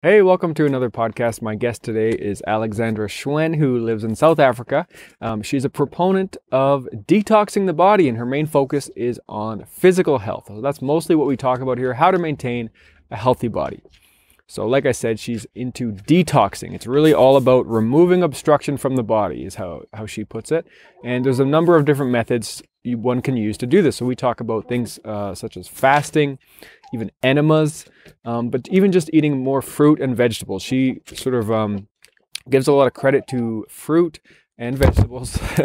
Hey, welcome to another podcast. My guest today is Alexandra Schwenn, who lives in South Africa. Um, she's a proponent of detoxing the body, and her main focus is on physical health. So that's mostly what we talk about here how to maintain a healthy body. So, like I said, she's into detoxing. It's really all about removing obstruction from the body, is how, how she puts it. And there's a number of different methods one can use to do this. So, we talk about things uh, such as fasting, even enemas, um, but even just eating more fruit and vegetables. She sort of um, gives a lot of credit to fruit and vegetables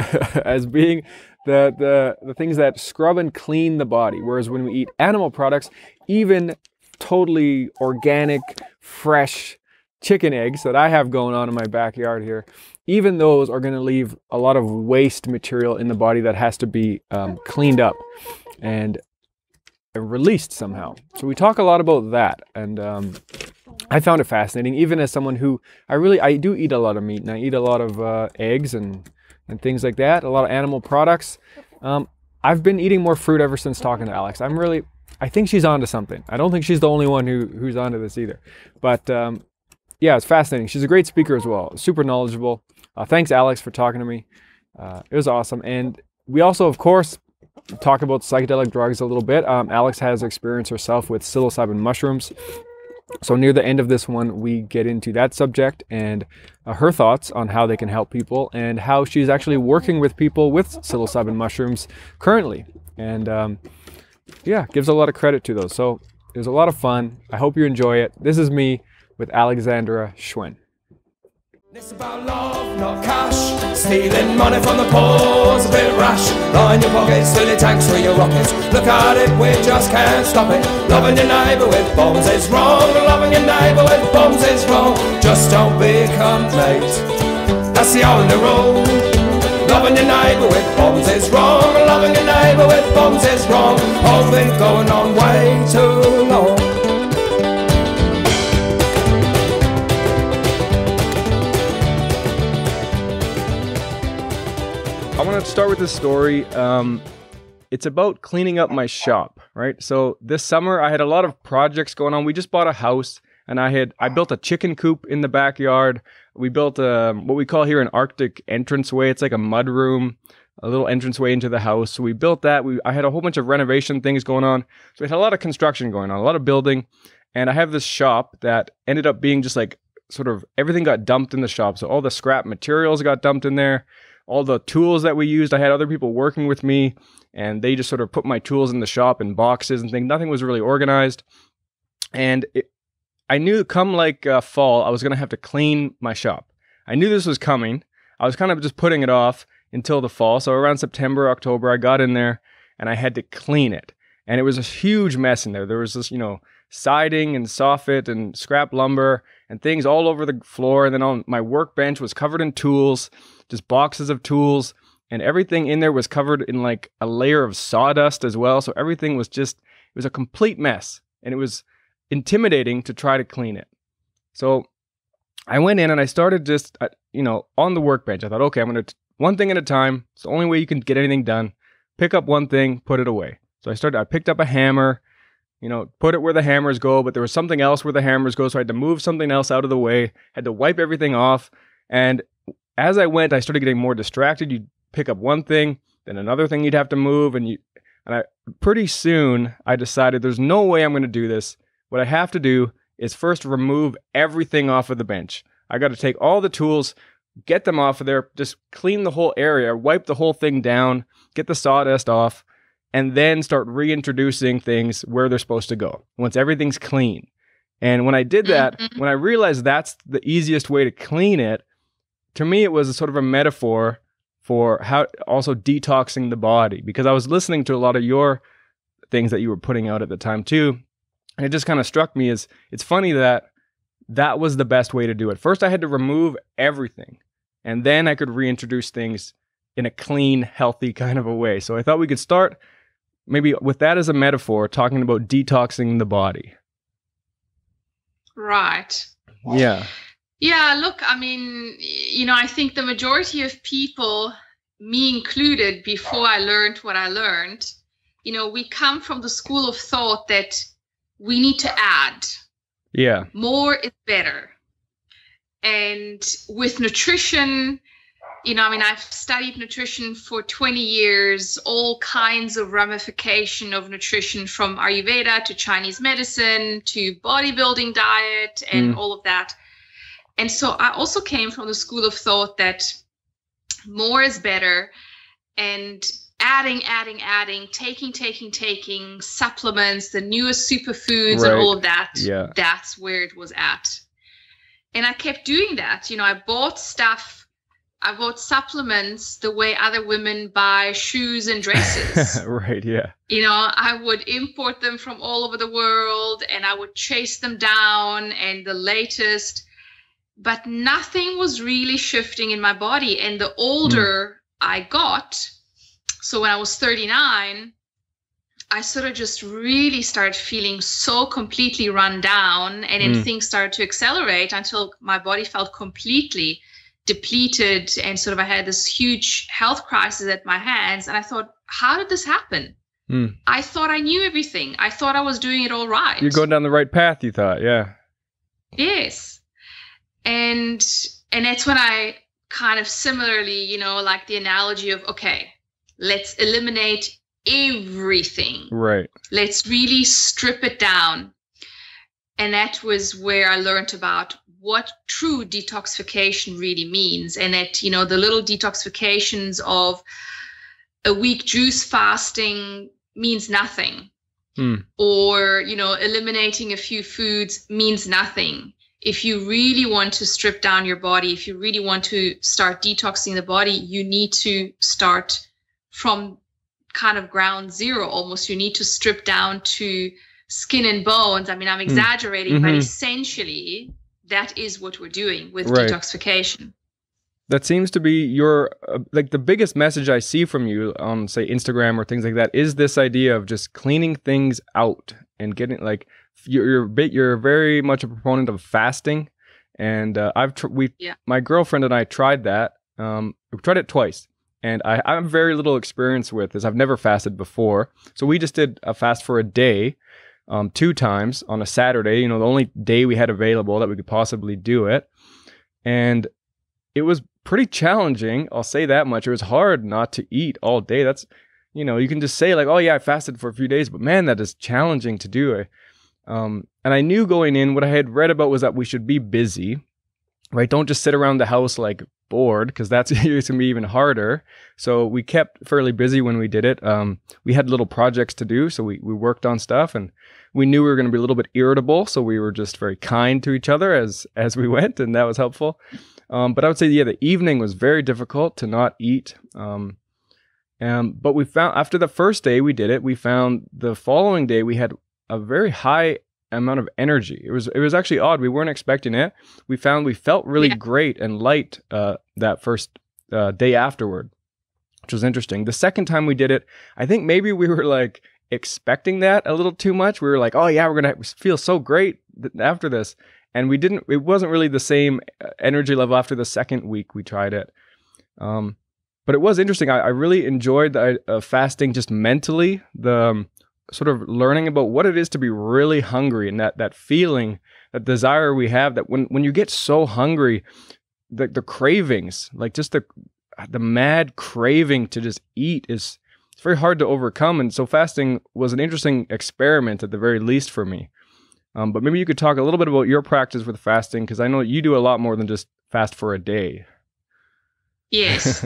as being the, the, the things that scrub and clean the body. Whereas when we eat animal products, even totally organic, fresh chicken eggs that I have going on in my backyard here, even those are going to leave a lot of waste material in the body that has to be um, cleaned up. And released somehow. So we talk a lot about that, and um, I found it fascinating. Even as someone who I really I do eat a lot of meat, and I eat a lot of uh, eggs and and things like that, a lot of animal products. Um, I've been eating more fruit ever since talking to Alex. I'm really I think she's onto something. I don't think she's the only one who who's onto this either. But um, yeah, it's fascinating. She's a great speaker as well, super knowledgeable. Uh, thanks, Alex, for talking to me. Uh, it was awesome. And we also, of course, talk about psychedelic drugs a little bit. Um, Alex has experience herself with psilocybin mushrooms. So near the end of this one, we get into that subject and uh, her thoughts on how they can help people and how she's actually working with people with psilocybin mushrooms currently. And um, yeah, gives a lot of credit to those. So it was a lot of fun. I hope you enjoy it. This is me with Alexandra Schwenn. It's about love, not cash. Stealing money from the poor's a bit rash. Line your pockets till it tanks with your rockets. Look at it, we just can't stop it. Loving your neighbour with bombs is wrong. Loving your neighbour with bombs is wrong. Just don't become late. That's the only rule. Loving your neighbour with bombs is wrong. Loving your neighbour with bombs is wrong. All been going on way too long. Start with this story. Um, it's about cleaning up my shop, right? So this summer I had a lot of projects going on. We just bought a house, and I had I built a chicken coop in the backyard. We built a what we call here an Arctic entranceway. It's like a mud room, a little entranceway into the house. So we built that. We I had a whole bunch of renovation things going on. So we had a lot of construction going on, a lot of building, and I have this shop that ended up being just like sort of everything got dumped in the shop. So all the scrap materials got dumped in there all the tools that we used. I had other people working with me, and they just sort of put my tools in the shop in boxes and things. Nothing was really organized, and it, I knew come like uh, fall, I was gonna have to clean my shop. I knew this was coming. I was kind of just putting it off until the fall. So around September, October, I got in there and I had to clean it, and it was a huge mess in there. There was this, you know, siding and soffit and scrap lumber and things all over the floor. And then on my workbench was covered in tools just boxes of tools, and everything in there was covered in like a layer of sawdust as well. So everything was just, it was a complete mess, and it was intimidating to try to clean it. So I went in and I started just, uh, you know, on the workbench. I thought, okay, I'm going to, one thing at a time. It's the only way you can get anything done. Pick up one thing, put it away. So I started, I picked up a hammer, you know, put it where the hammers go, but there was something else where the hammers go. So I had to move something else out of the way, had to wipe everything off. And as I went, I started getting more distracted. You'd pick up one thing, then another thing you'd have to move, and you and I pretty soon I decided there's no way I'm going to do this. What I have to do is first remove everything off of the bench. I got to take all the tools, get them off of there, just clean the whole area, wipe the whole thing down, get the sawdust off, and then start reintroducing things where they're supposed to go once everything's clean. And when I did that, mm-hmm. when I realized that's the easiest way to clean it, to me, it was a sort of a metaphor for how also detoxing the body because I was listening to a lot of your things that you were putting out at the time too. And it just kind of struck me as it's funny that that was the best way to do it. First, I had to remove everything, and then I could reintroduce things in a clean, healthy kind of a way. So I thought we could start maybe with that as a metaphor, talking about detoxing the body. Right. Yeah. Yeah, look, I mean, you know, I think the majority of people, me included, before I learned what I learned, you know, we come from the school of thought that we need to add. Yeah. More is better. And with nutrition, you know, I mean, I've studied nutrition for 20 years, all kinds of ramification of nutrition from Ayurveda to Chinese medicine to bodybuilding diet and mm. all of that. And so I also came from the school of thought that more is better and adding, adding, adding, taking, taking, taking supplements, the newest superfoods right. and all of that. Yeah. That's where it was at. And I kept doing that. You know, I bought stuff, I bought supplements the way other women buy shoes and dresses. right, yeah. You know, I would import them from all over the world and I would chase them down and the latest but nothing was really shifting in my body. And the older mm. I got, so when I was 39, I sort of just really started feeling so completely run down, and then mm. things started to accelerate until my body felt completely depleted, and sort of I had this huge health crisis at my hands. And I thought, how did this happen? Mm. I thought I knew everything. I thought I was doing it all right. You're going down the right path, you thought, yeah. Yes and and that's when i kind of similarly you know like the analogy of okay let's eliminate everything. Right. Let's really strip it down. And that was where i learned about what true detoxification really means. And that you know the little detoxifications of a week juice fasting means nothing. Hmm. or you know eliminating a few foods means nothing if you really want to strip down your body, if you really want to start detoxing the body, you need to start from kind of ground zero almost. You need to strip down to skin and bones. I mean, I'm hmm. exaggerating, mm-hmm. but essentially, that is what we're doing with right. detoxification. That seems to be your uh, like the biggest message I see from you on say Instagram or things like that is this idea of just cleaning things out and getting like you're you're, bit, you're very much a proponent of fasting, and uh, I've tr- we yeah. my girlfriend and I tried that. Um, we tried it twice, and I, I have very little experience with this. I've never fasted before, so we just did a fast for a day, um, two times on a Saturday. You know, the only day we had available that we could possibly do it, and it was pretty challenging. I'll say that much. It was hard not to eat all day. That's you know, you can just say like, "Oh yeah, I fasted for a few days," but man, that is challenging to do. I, um, and I knew going in, what I had read about was that we should be busy, right? Don't just sit around the house like bored, because that's going to be even harder. So we kept fairly busy when we did it. Um, we had little projects to do, so we, we worked on stuff, and we knew we were going to be a little bit irritable, so we were just very kind to each other as as we went, and that was helpful. Um, but I would say, yeah, the evening was very difficult to not eat. Um, um, but we found after the first day we did it, we found the following day we had a very high amount of energy. It was it was actually odd. We weren't expecting it. We found we felt really yeah. great and light uh, that first uh, day afterward, which was interesting. The second time we did it, I think maybe we were like expecting that a little too much. We were like, oh yeah, we're gonna feel so great after this, and we didn't. It wasn't really the same uh, energy level after the second week we tried it. Um, but it was interesting. I, I really enjoyed the uh, fasting just mentally. The um, sort of learning about what it is to be really hungry and that that feeling, that desire we have that when when you get so hungry, the the cravings, like just the the mad craving to just eat is it's very hard to overcome. And so fasting was an interesting experiment at the very least for me. Um, but maybe you could talk a little bit about your practice with fasting because I know you do a lot more than just fast for a day. Yes.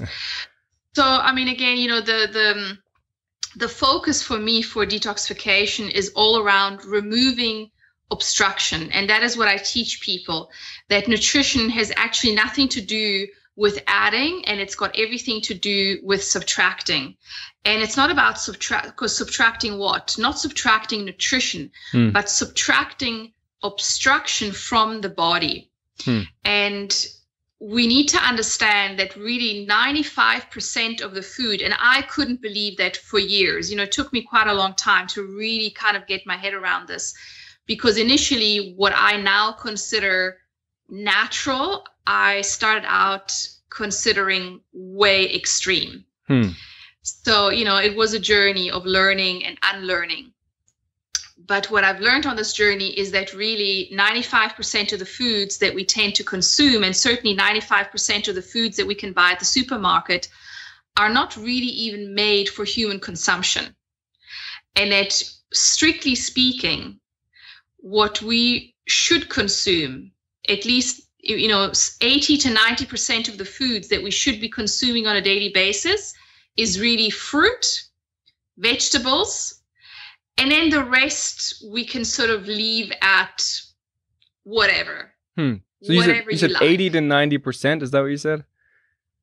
so I mean, again, you know, the the the focus for me for detoxification is all around removing obstruction. And that is what I teach people that nutrition has actually nothing to do with adding and it's got everything to do with subtracting. And it's not about subtract because subtracting what? Not subtracting nutrition, mm. but subtracting obstruction from the body. Hmm. And we need to understand that really 95% of the food, and I couldn't believe that for years. You know, it took me quite a long time to really kind of get my head around this because initially, what I now consider natural, I started out considering way extreme. Hmm. So, you know, it was a journey of learning and unlearning. But what I've learned on this journey is that really 95% of the foods that we tend to consume, and certainly 95% of the foods that we can buy at the supermarket, are not really even made for human consumption. And that, strictly speaking, what we should consume, at least you know 80 to 90% of the foods that we should be consuming on a daily basis is really fruit vegetables and then the rest we can sort of leave at whatever hmm. so you said, you, you said like. 80 to 90% is that what you said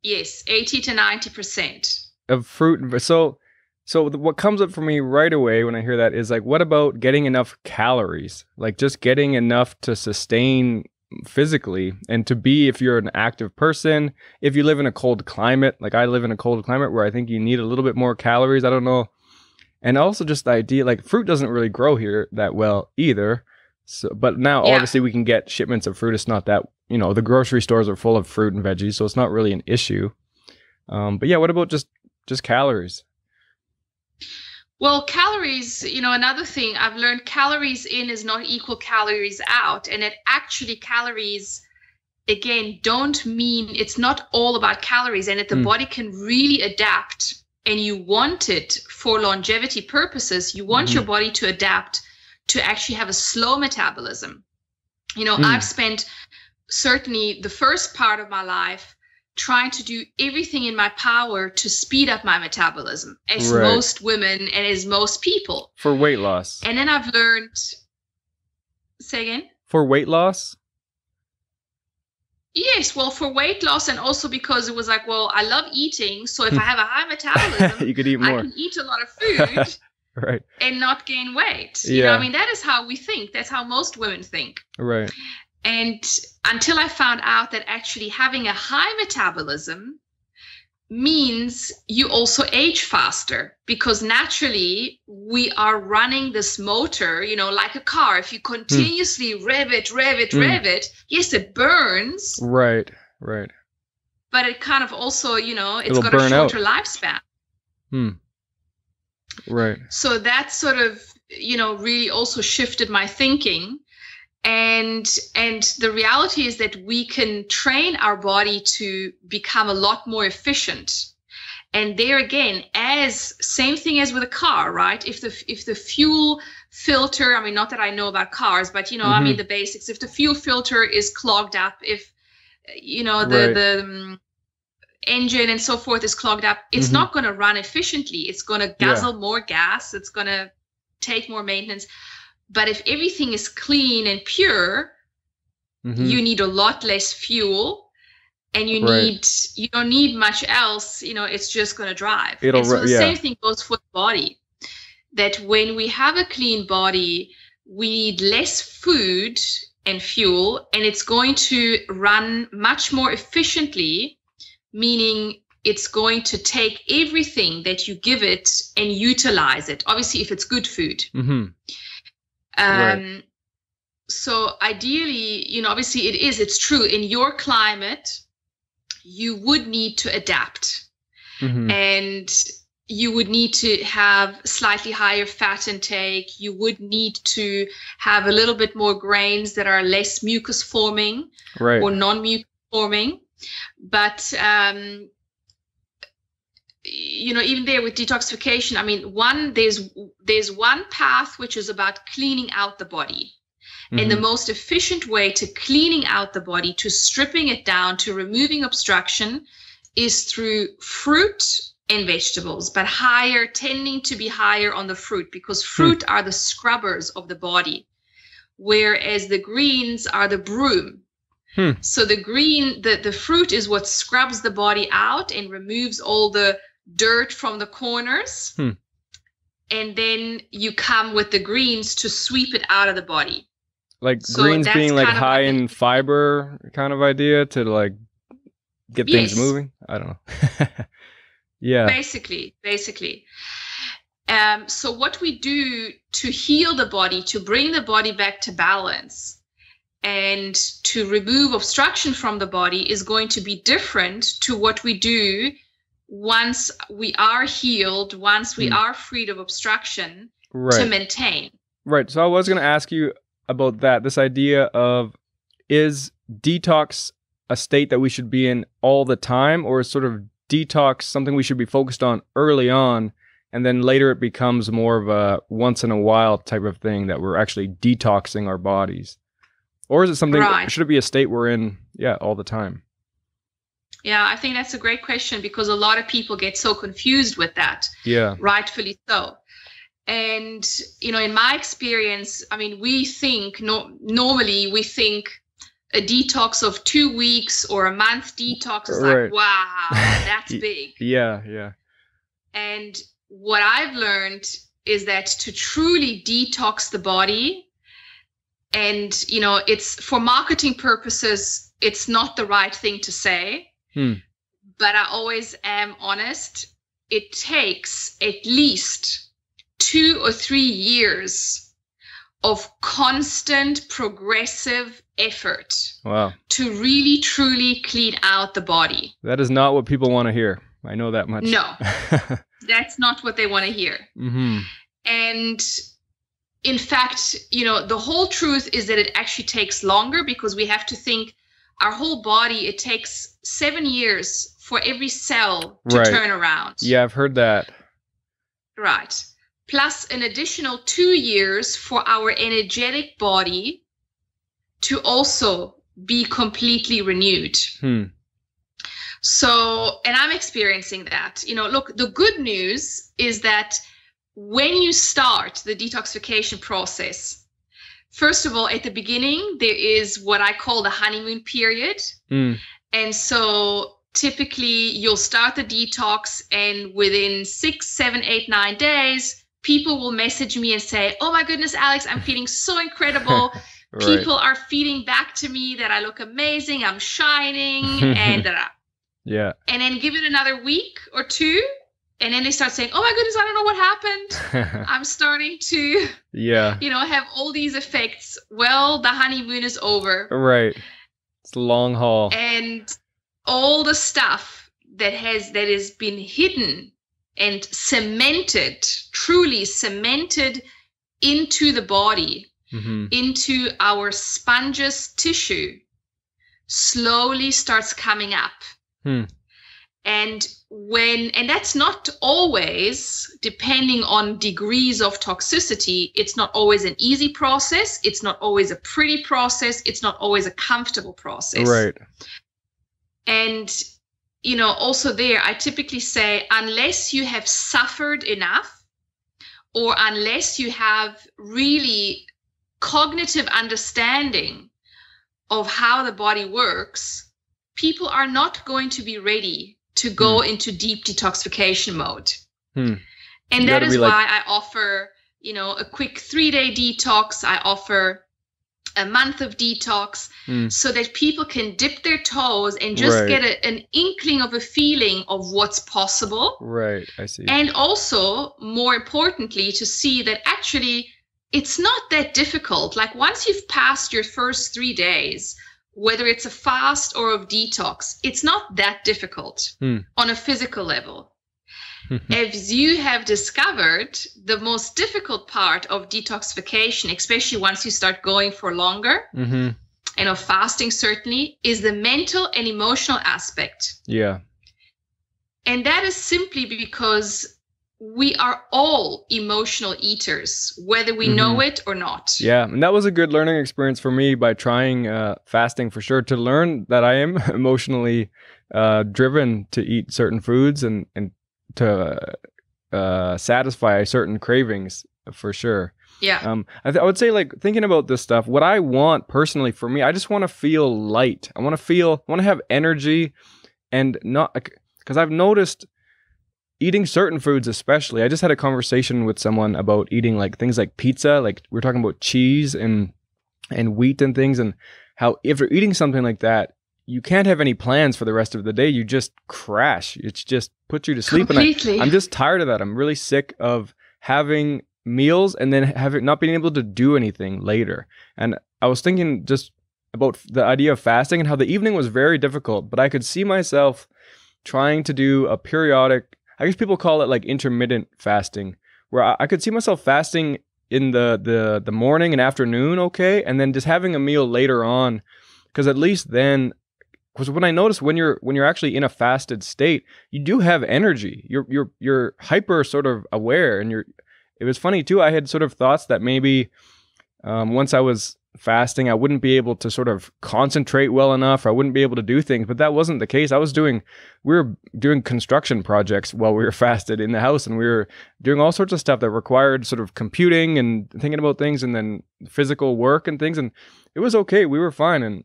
yes 80 to 90% of fruit so so what comes up for me right away when I hear that is like, what about getting enough calories? Like just getting enough to sustain physically and to be if you're an active person if you live in a cold climate like i live in a cold climate where i think you need a little bit more calories i don't know and also just the idea like fruit doesn't really grow here that well either so but now yeah. obviously we can get shipments of fruit it's not that you know the grocery stores are full of fruit and veggies so it's not really an issue um, but yeah what about just just calories well, calories, you know, another thing I've learned calories in is not equal calories out. And it actually calories again don't mean it's not all about calories and that the mm. body can really adapt and you want it for longevity purposes you want mm-hmm. your body to adapt to actually have a slow metabolism you know mm. i've spent certainly the first part of my life trying to do everything in my power to speed up my metabolism, as right. most women and as most people. For weight loss. And then I've learned. Say again? For weight loss? Yes, well, for weight loss, and also because it was like, well, I love eating, so if I hmm. have a high metabolism, you could eat more. I can eat a lot of food, right, and not gain weight. Yeah. You know, I mean, that is how we think. That's how most women think. Right. And until I found out that actually having a high metabolism means you also age faster because naturally we are running this motor, you know, like a car. If you continuously mm. rev it, rev it, mm. rev it, yes, it burns. Right, right. But it kind of also, you know, it's It'll got a shorter out. lifespan. Hmm. Right. So that sort of, you know, really also shifted my thinking and and the reality is that we can train our body to become a lot more efficient and there again as same thing as with a car right if the if the fuel filter i mean not that i know about cars but you know mm-hmm. i mean mm-hmm. the basics if the fuel filter is clogged up if you know the right. the um, engine and so forth is clogged up it's mm-hmm. not going to run efficiently it's going to guzzle yeah. more gas it's going to take more maintenance but if everything is clean and pure, mm-hmm. you need a lot less fuel and you right. need you don't need much else, you know, it's just gonna drive. It'll and so the yeah. same thing goes for the body. That when we have a clean body, we need less food and fuel, and it's going to run much more efficiently, meaning it's going to take everything that you give it and utilize it. Obviously, if it's good food. Mm-hmm. Um, right. So ideally, you know, obviously it is, it's true. In your climate, you would need to adapt. Mm-hmm. And you would need to have slightly higher fat intake. You would need to have a little bit more grains that are less mucus forming right. or non mucus forming. But um, you know even there with detoxification i mean one there's there's one path which is about cleaning out the body mm-hmm. and the mm-hmm. most efficient way to cleaning out the body to stripping it down to removing obstruction is through fruit and vegetables but higher tending to be higher on the fruit because hmm. fruit mm. are the scrubbers of the body whereas the greens are the broom Hmm. So the green, the, the fruit is what scrubs the body out and removes all the dirt from the corners. Hmm. And then you come with the greens to sweep it out of the body. Like so greens being like high in fiber kind of idea to like get yes. things moving. I don't know. yeah. Basically, basically. Um, so what we do to heal the body, to bring the body back to balance, and to remove obstruction from the body is going to be different to what we do once we are healed, once we mm. are freed of obstruction, right. to maintain. Right. So I was going to ask you about that. This idea of is detox a state that we should be in all the time, or is sort of detox something we should be focused on early on, and then later it becomes more of a once in a while type of thing that we're actually detoxing our bodies? Or is it something, Right. should it be a state we're in, yeah, all the time? Yeah, I think that's a great question because a lot of people get so confused with that. Yeah. rightfully so. And you know, in my experience, I mean, we think no, normally we think a detox of two weeks or a month detox is Right. like, wow, that's big. Yeah. Yeah. And what I've learned is that to truly detox the body, and you know, it's for marketing purposes, it's not the right thing to say. Hmm. But I always am honest. It takes at least two or three years of constant progressive effort Wow. to really truly clean out the body. That is not what people want to hear. I know that much. No. That's not what they want to hear. hmm And in fact, you know, the whole truth is that it actually takes longer because we have to think our whole body, it takes seven years for every cell to Right. turn around. Yeah, I've heard that. Right. Plus an additional two years for our energetic body to also be completely renewed. Hmm. So, and I'm experiencing that. You know, look, the good news is that when you start the detoxification process, first of all, at the beginning, there is what I call the honeymoon period. Hmm. And so typically you'll start the detox, and within six, seven, eight, nine days, people will message me and say, Oh my goodness, Alex, I'm feeling so incredible. Right. People are feeding back to me that I look amazing, I'm shining, and that I, Yeah. and then give it another week or two and then they start saying oh my goodness i don't know what happened i'm starting to yeah. you know have all these effects well the honeymoon is over Right. It's long haul. and all the stuff that has that has been hidden and cemented truly cemented into the body hmm into our spongeous tissue slowly starts coming up. Hmm. And when, and that's not always, depending on degrees of toxicity, it's not always an easy process. It's not always a pretty process. It's not always a comfortable process. Right. And, you know, also there, I typically say, unless you have suffered enough or unless you have really cognitive understanding of how the body works, people are not going to be ready to go into deep detoxification mode. Hmm. And You that is like- why I offer, you know, a quick three day detox. I offer a month of detox Hmm. so that people can dip their toes and just Right. get a, an inkling of a feeling of what's possible. Right. I see. And also, more importantly, to see that actually it's not that difficult. Like once you've passed your first three days, whether it's a fast or a detox, it's not that difficult Hmm. on a physical level. As you have discovered, the most difficult part of detoxification, especially once you start going for longer, hmm and of fasting certainly, is the mental and emotional aspect. Yeah. And that is simply because we are all emotional eaters, whether we know it or not. Yeah. And that was a good learning experience for me by trying uh, fasting for sure to learn that I am emotionally uh, driven to eat certain foods and, and to uh, satisfy certain cravings for sure. Yeah. Um, I, th- I would say like thinking about this stuff. What I want personally for me, I just want to feel light. I want to feel, I want to have energy, and not because I've noticed eating certain foods, especially. I just had a conversation with someone about eating like things like pizza. Like we are talking about cheese and and wheat and things, and how if you're eating something like that, you can't have any plans for the rest of the day. You just crash. It's just puts you to sleep. And I, i'm just tired of that. I'm really sick of having meals and then having not being able to do anything later. And I was thinking just about the idea of fasting and how the evening was very difficult, but I could see myself trying to do a periodic, I guess people call it like intermittent fasting, where I, I could see myself fasting in the the the morning and afternoon okay, and then just having a meal later on, because at least then. Because when I notice when you're when you're actually in a fasted state, you do have energy. You're you're you're hyper sort of aware, and you're. It was funny too. I had sort of thoughts that maybe um, once I was fasting, I wouldn't be able to sort of concentrate well enough. I wouldn't be able to do things, but that wasn't the case. I was doing, we were doing construction projects while we were fasted in the house, and we were doing all sorts of stuff that required sort of computing and thinking about things, and then physical work and things. And it was okay. We were fine, and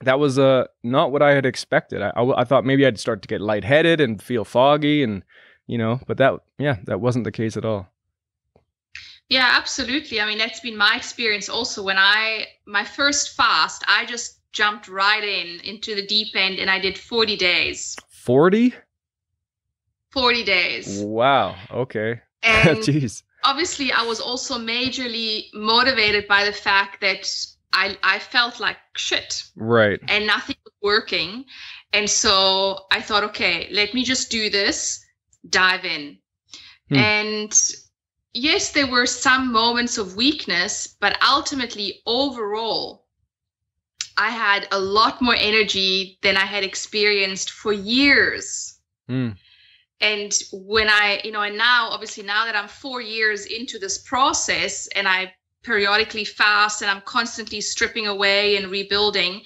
that was uh not what I had expected. I, I, I thought maybe I'd start to get lightheaded and feel foggy, and you know, but that yeah, that wasn't the case at all. Yeah, absolutely. I mean, that's been my experience also. When I my first fast, I just jumped right in into the deep end and I did 40 days. 40? 40 days. Wow. Okay. And Jeez. obviously I was also majorly motivated by the fact that I I felt like shit Right. and nothing was working. And so I thought, okay, let me just do this, dive in. Hmm. And yes, there were some moments of weakness, but ultimately, overall, I had a lot more energy than I had experienced for years. Hmm. And when I, you know, and now, obviously, now that I'm four years into this process and I periodically fast and I'm constantly stripping away and rebuilding,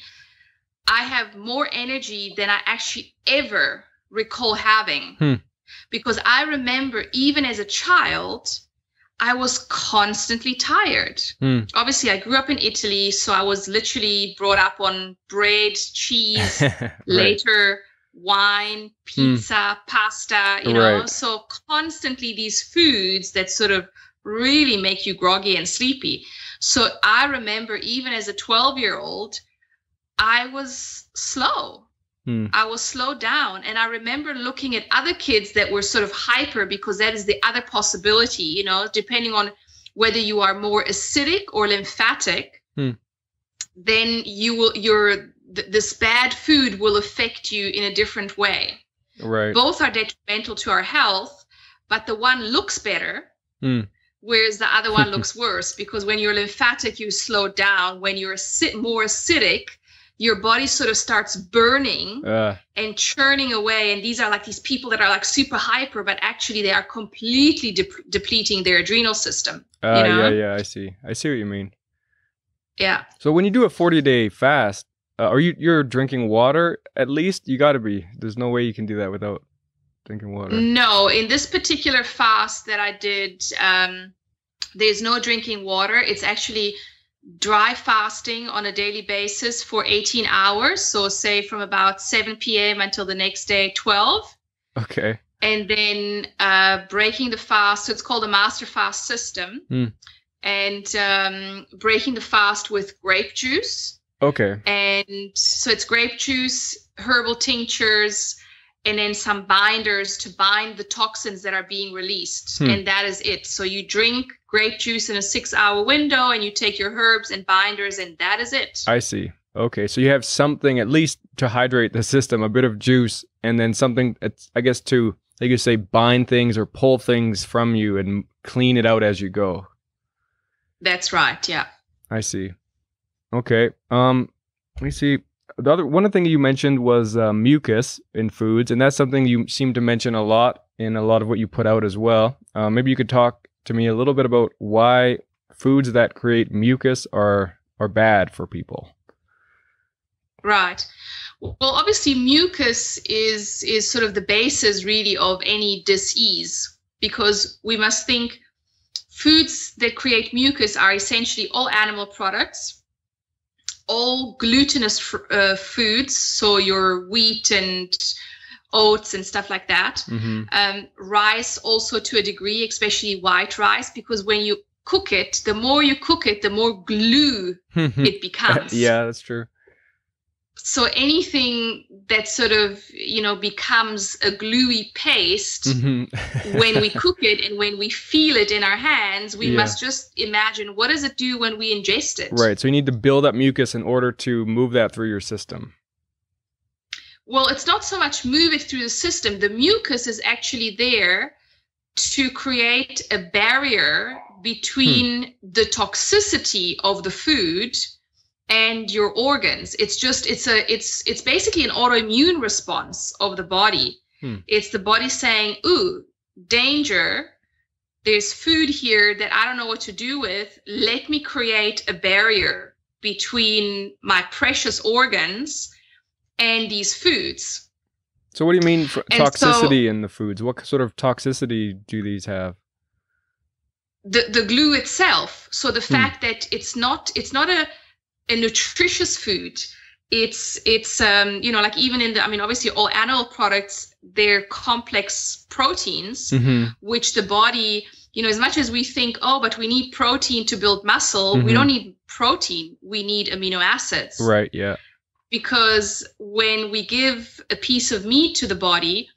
I have more energy than I actually ever recall having. Hmm. Because I remember even as a child, I was constantly tired. Hmm. Obviously, I grew up in Italy, so I was literally brought up on bread, cheese, right. later wine, pizza, pasta, you know. Right. So constantly these foods that sort of really make you groggy and sleepy. So I remember even as a 12 year old, I was slow. Hmm. I was slowed down. And I remember looking at other kids that were sort of hyper because that is the other possibility, you know, depending on whether you are more acidic or lymphatic, Hmm. then you will, your, th- this bad food will affect you in a different way. Right. Both are detrimental to our health, but the one looks better, Hmm. whereas the other one looks worse because when you're lymphatic, you slow down. When you're more acidic, your body sort of starts burning Uh, and churning away. And these are like these people that are like super hyper, but actually they are completely dep- depleting their adrenal system. uh, know? yeah, yeah, I see. I see what you mean. Yeah. So when you do a 40 day fast, uh, are you you're drinking water at least? You got to be. There's no way you can do that without drinking water. No, in this particular fast that I did, um, there's no drinking water. It's actually dry fasting on a daily basis for 18 hours. So, say from about 7 p.m. until the next day, 12. Okay. And then uh, breaking the fast. So, it's called a master fast system. Hmm. And um, breaking the fast with grape juice. Okay. And so it's grape juice, herbal tinctures, and then some binders to bind the toxins that are being released. Hmm. And that is it. So you drink grape juice in a six hour window and you take your herbs and binders, and that is it. I see. Okay, so you have something at least to hydrate the system, a bit of juice, and then something I guess, to like you say, bind things or pull things from you and clean it out as you go. That's right. Yeah. I see. Okay. Um, let me see. The other one thing you mentioned was uh, mucus in foods, and that's something you seem to mention a lot in a lot of what you put out as well. Uh, maybe you could talk to me a little bit about why foods that create mucus are are bad for people. Right. Well, obviously, mucus is is sort of the basis really of any disease because we must think foods that create mucus are essentially all animal products, all glutinous uh, foods, so your wheat and oats and stuff like that. Mm-hmm. Um, rice also to a degree, especially white rice, because when you cook it, the more you cook it, the more glue it becomes yeah, that's true. so anything that sort of you know becomes a gluey paste Mhm. when we cook it and when we feel it in our hands we Yeah. must just imagine what does it do when we ingest it right. So you need to build up mucus in order to move that through your system. Well it's not so much move it through the system. The mucus is actually there to create a barrier between hmm. the toxicity of the food and your organs. It's just it's a it's it's basically an autoimmune response of the body. Hmm. it's the body saying ooh danger. There's food here that i don't know what to do with. Let me create a barrier between my precious organs and these foods. So what do you mean toxicity so, in the foods? What sort of toxicity do these have? The the glue itself. So the hmm. fact that it's not it's not a a nutritious food. It's it's um you know like even in the i mean obviously all animal products they're complex proteins mm-hmm. which the body you know as much as we think oh but we need protein to build muscle mm-hmm. we don't need protein. We need amino acids. Right yeah because when we give a piece of meat to the body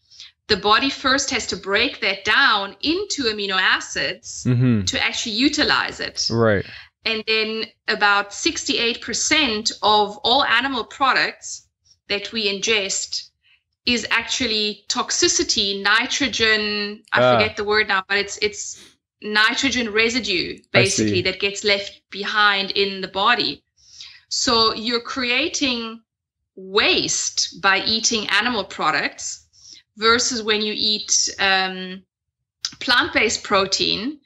the body first has to break that down into amino acids mm-hmm. to actually utilize it right and then about 68% of all animal products that we ingest is actually toxicity, nitrogen. I uh, forget the word now, but it's it's nitrogen residue basically that gets left behind in the body. So you're creating waste by eating animal products versus when you eat um, plant-based protein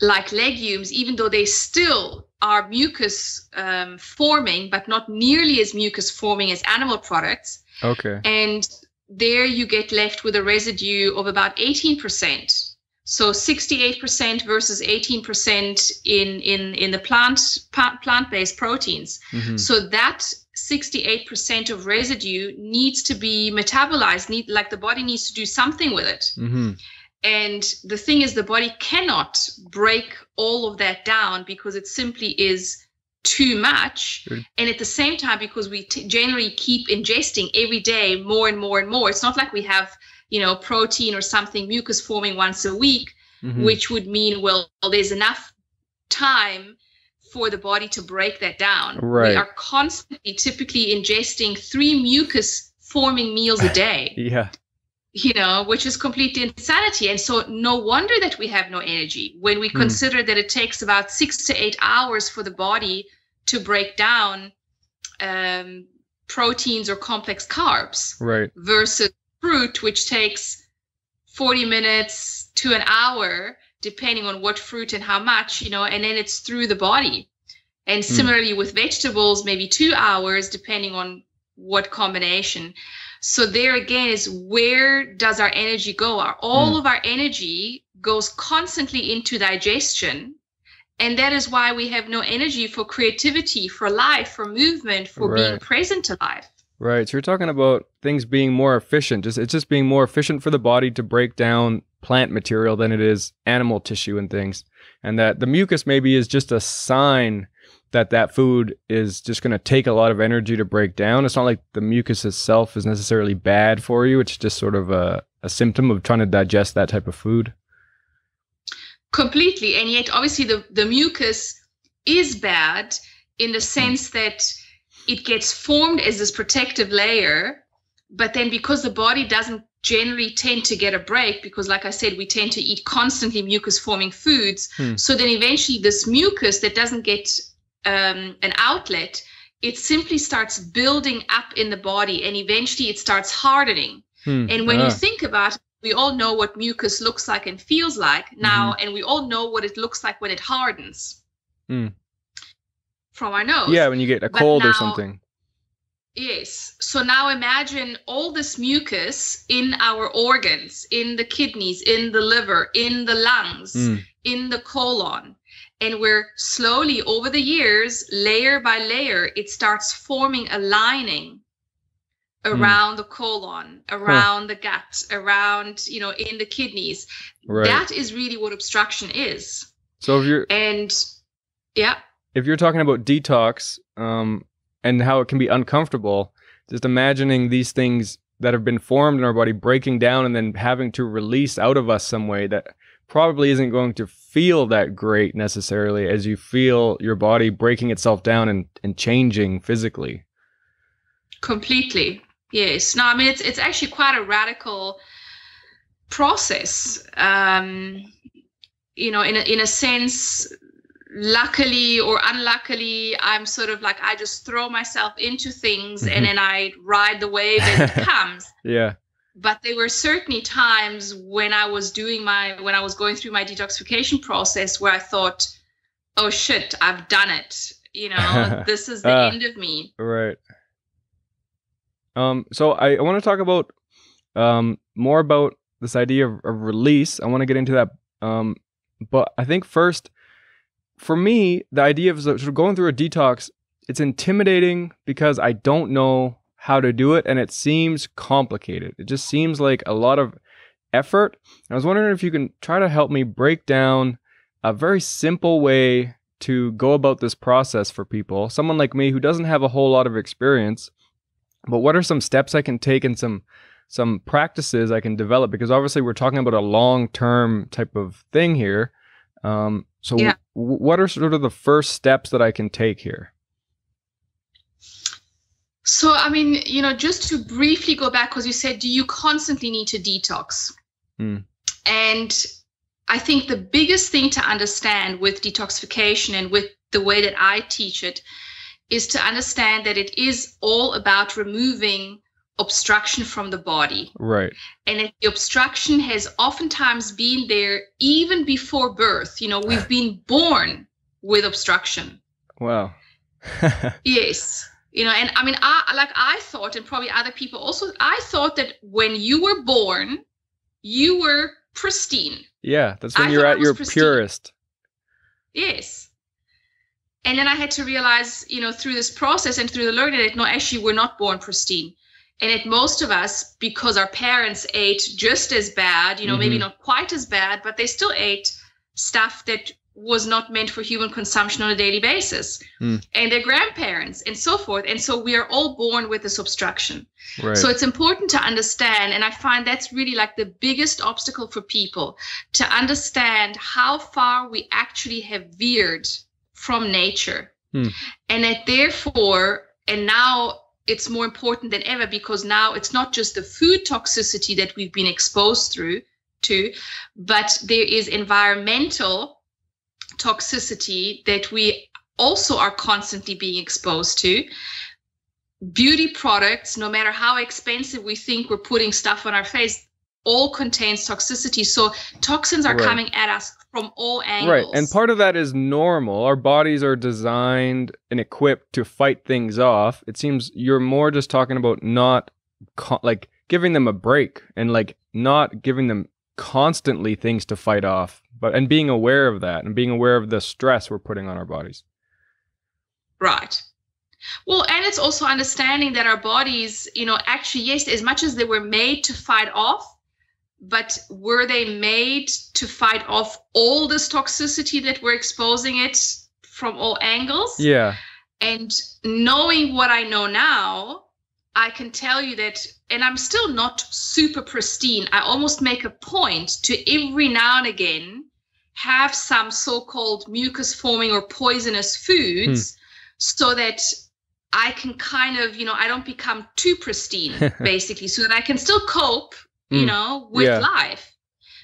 like legumes, even though they still are mucus um, forming, but not nearly as mucus forming as animal products. Okay. And there you get left with a residue of about 18%. So 68% versus 18% in, in, in the plant, plant-based proteins. Mm-hmm. So that 68% of residue needs to be metabolized, need, like the body needs to do something with it. Mm-hmm. And the thing is, the body cannot break all of that down because it simply is too much. And at the same time, because we t- generally keep ingesting every day more and more and more, it's not like we have, you know, protein or something mucus forming once a week, mm-hmm. which would mean, well, there's enough time for the body to break that down. Right. We are constantly typically ingesting three mucus forming meals a day. yeah you know, which is complete insanity. And so, no wonder that we have no energy when we mm. consider that it takes about six to eight hours for the body to break down um, proteins or complex carbs. Right. Versus fruit, which takes 40 minutes to an hour, depending on what fruit and how much, you know, and then it's through the body. And hmm. similarly mm. with vegetables, maybe two hours, depending on what combination. So there again is where does our energy go? Our, all mm. of our energy goes constantly into digestion. And that is why we have no energy for creativity, for life, for movement, for right. being present to life. Right. So you're talking about things being more efficient. Just it's just being more efficient for the body to break down plant material than it is animal tissue and things. And that the mucus maybe is just a sign that that food is just going to take a lot of energy to break down. It's not like the mucus itself is necessarily bad for you. It's just sort of a, a symptom of trying to digest that type of food. Completely. And yet, obviously, the, the mucus is bad in the sense that it gets formed as this protective layer. But then, because the body doesn't generally tend to get a break because like i said we tend to eat constantly mucus forming foods hmm. so then eventually this mucus that doesn't get um, an outlet, it simply starts building up in the body and eventually it starts hardening. Hmm. And when you think about it, we all know what mucus looks like and feels like now, mm-hmm. and we all know what it looks like when it hardens hmm. from our nose. Yeah, when you get a cold now, or something. Yes. So now imagine all this mucus in our organs, in the kidneys, in the liver, in the lungs, mm. in the colon and we're slowly over the years layer by layer it starts forming a lining hmm. around mm. the colon around huh. the gut around you know in the kidneys right. that is really what obstruction is so if you're and yeah if you're talking about detox um and how it can be uncomfortable just imagining these things that have been formed in our body breaking down and then having to release out of us some way that probably isn't going to feel that great necessarily as you feel your body breaking itself down and, and changing physically. Completely. Yes. No, I mean it's it's actually quite a radical process. Um, you know, in a, in a sense, luckily or unluckily, I'm sort of like I just throw myself into things and then I ride the wave as it comes. Yeah. But there were certainly times when I was doing my when I was going through my detoxification process where I thought, "Oh shit, I've done it." You know, this is the Uh, end of me. Right. Um, so I, I want to talk about um, more about this idea of, of release. I want to get into that. Um, but I think first, for me, the idea of sort of going through a detox, it's intimidating because I don't know how to do it and it seems complicated. It just seems like a lot of effort. I was wondering if you can try to help me break down a very simple way to go about this process for people. Someone like me who doesn't have a whole lot of experience, but what are some steps I can take and some some practices I can develop because obviously we're talking about a long-term type of thing here. Um, so Yeah. w- what are sort of the first steps that I can take here? So, I mean, you know, just to briefly go back, because you said, do you constantly need to detox? Hmm. And I think the biggest thing to understand with detoxification and with the way that I teach it is to understand that it is all about removing obstruction from the body. Right. And that the obstruction has oftentimes been there even before birth. You know, we've been born with obstruction. Wow. Yes. You know, and I mean, I like I thought, and probably other people also, I thought that when you were born, you were pristine. yeah, that's when I you're at your pristine. purest. Yes. And then I had to realize, you know, through this process and through the learning that no, actually, we're not born pristine. And that most of us, because our parents ate just as bad, you know, maybe Mhm. not quite as bad, but they still ate stuff that was not meant for human consumption on a daily basis. Hmm. And their grandparents and so forth. And so we are all born with this obstruction. Right. So it's important to understand, and I find that's really like the biggest obstacle for people to understand how far we actually have veered from nature. Hmm. And that therefore, and now it's more important than ever because now it's not just the food toxicity that we've been exposed through to, but there is environmental toxicity that we also are constantly being exposed to beauty products, no matter how expensive we think we're putting stuff on our face, all contains toxicity. So toxins are Right. coming at us from all angles. Right. And part of that is normal. Our bodies are designed and equipped to fight things off. It seems you're more just talking about not like giving them a break and like not giving them constantly things to fight off, but and being aware of that and being aware of the stress we're putting on our bodies. Right. Well, and it's also understanding that our bodies, you know, actually, yes, as much as they were made to fight off, but were they made to fight off all this toxicity that we're exposing it from all angles? Yeah. And knowing what I know now, I can tell you that, and I'm still not super pristine. I almost make a point to every now and again have some so called mucus forming or poisonous foods so that I can kind of, you know, I don't become too pristine, basically, so that I can still cope, you Mm, know, with yeah. life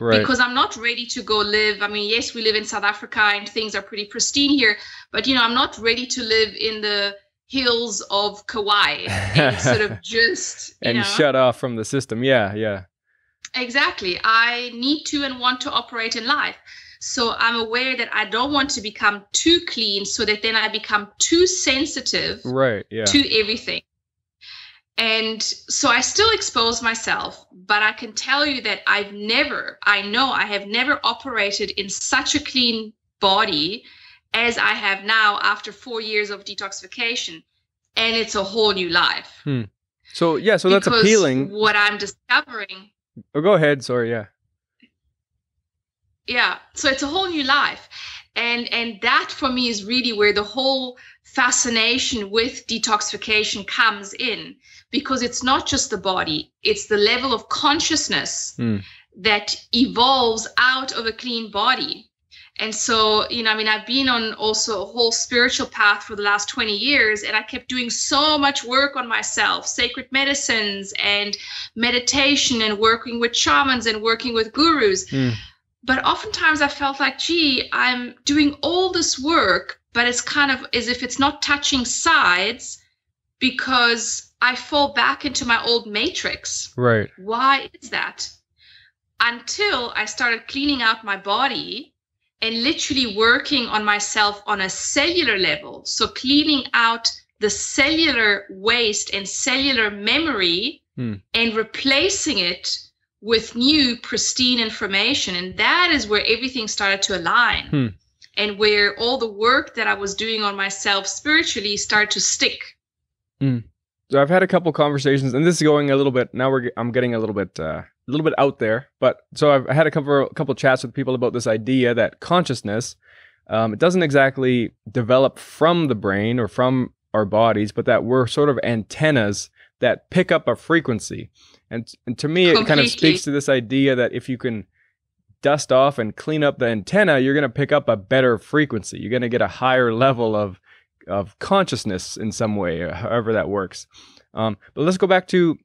Right. because I'm not ready to go live. I mean, yes, we live in South Africa and things are pretty pristine here, but you know, I'm not ready to live in the hills of Kauai and sort of just and know shut off from the system. Yeah, yeah. exactly. I need to and want to operate in life. So I'm aware that I don't want to become too clean so that then I become too sensitive Right. Yeah. to everything. And so I still expose myself, but I can tell you that I've never, I know I have never operated in such a clean body as I have now after four years of detoxification. And it's a whole new life. so yeah, so that's Because appealing. What I'm discovering Oh, go ahead. Sorry. Yeah. yeah so it's a whole new life and and that for me is really where the whole fascination with detoxification comes in because it's not just the body it's the level of consciousness Hmm. that evolves out of a clean body And so, you know, I mean, I've been on also a whole spiritual path for the last 20 years, and I kept doing so much work on myself sacred medicines and meditation, and working with shamans and working with gurus. Mm. But oftentimes I felt like, gee, I'm doing all this work, but it's kind of as if it's not touching sides because I fall back into my old matrix. Right. Why is that? Until I started cleaning out my body and literally working on myself on a cellular level. So cleaning out the cellular waste and cellular memory hmm. and replacing it with new pristine information. And that is where everything started to align. Hmm. And where all the work that I was doing on myself spiritually started to stick. Hmm. So I've had a couple conversations, and this is going a little bit. Now we're I'm getting a little bit uh, a little bit out there, but so I've had a couple a couple chats with people about this idea that consciousness um, it doesn't exactly develop from the brain or from our bodies, but that we're sort of antennas that pick up a frequency. And, and to me, Completely. it kind of speaks to this idea that if you can dust off and clean up the antenna, you're going to pick up a better frequency. You're going to get a higher level of of consciousness in some way, however that works. Um, but let's go back to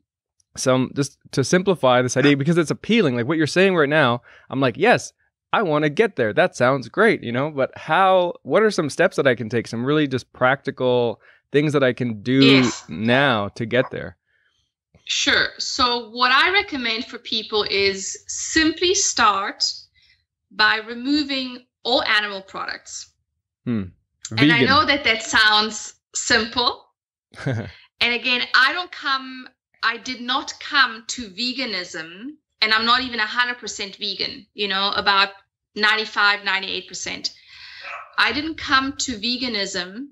some just to simplify this idea because it's appealing like what you're saying right now i'm like yes i want to get there that sounds great you know but how what are some steps that i can take some really just practical things that i can do yes. now to get there sure so what i recommend for people is simply start by removing all animal products hmm. And i know that that sounds simple and again i don't come I did not come to veganism, and I'm not even 100% vegan, you know, about 95, 98%. I didn't come to veganism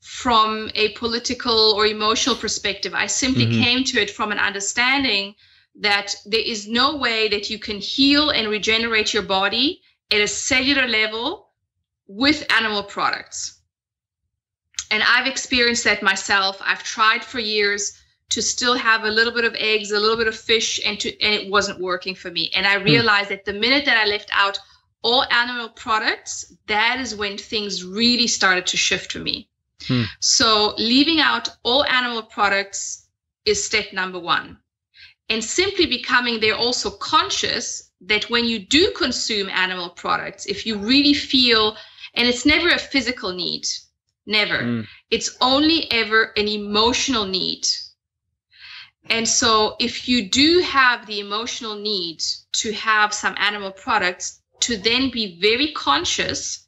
from a political or emotional perspective. I simply mm-hmm. came to it from an understanding that there is no way that you can heal and regenerate your body at a cellular level with animal products. And I've experienced that myself. I've tried for years to still have a little bit of eggs, a little bit of fish, and to and it wasn't working for me. And I hmm. realized that the minute that I left out all animal products, that is when things really started to shift for me. Hmm. So leaving out all animal products is step number one. And simply becoming there also conscious that when you do consume animal products, if you really feel, and it's never a physical need, never, mm. it's only ever an emotional need and so, if you do have the emotional need to have some animal products, to then be very conscious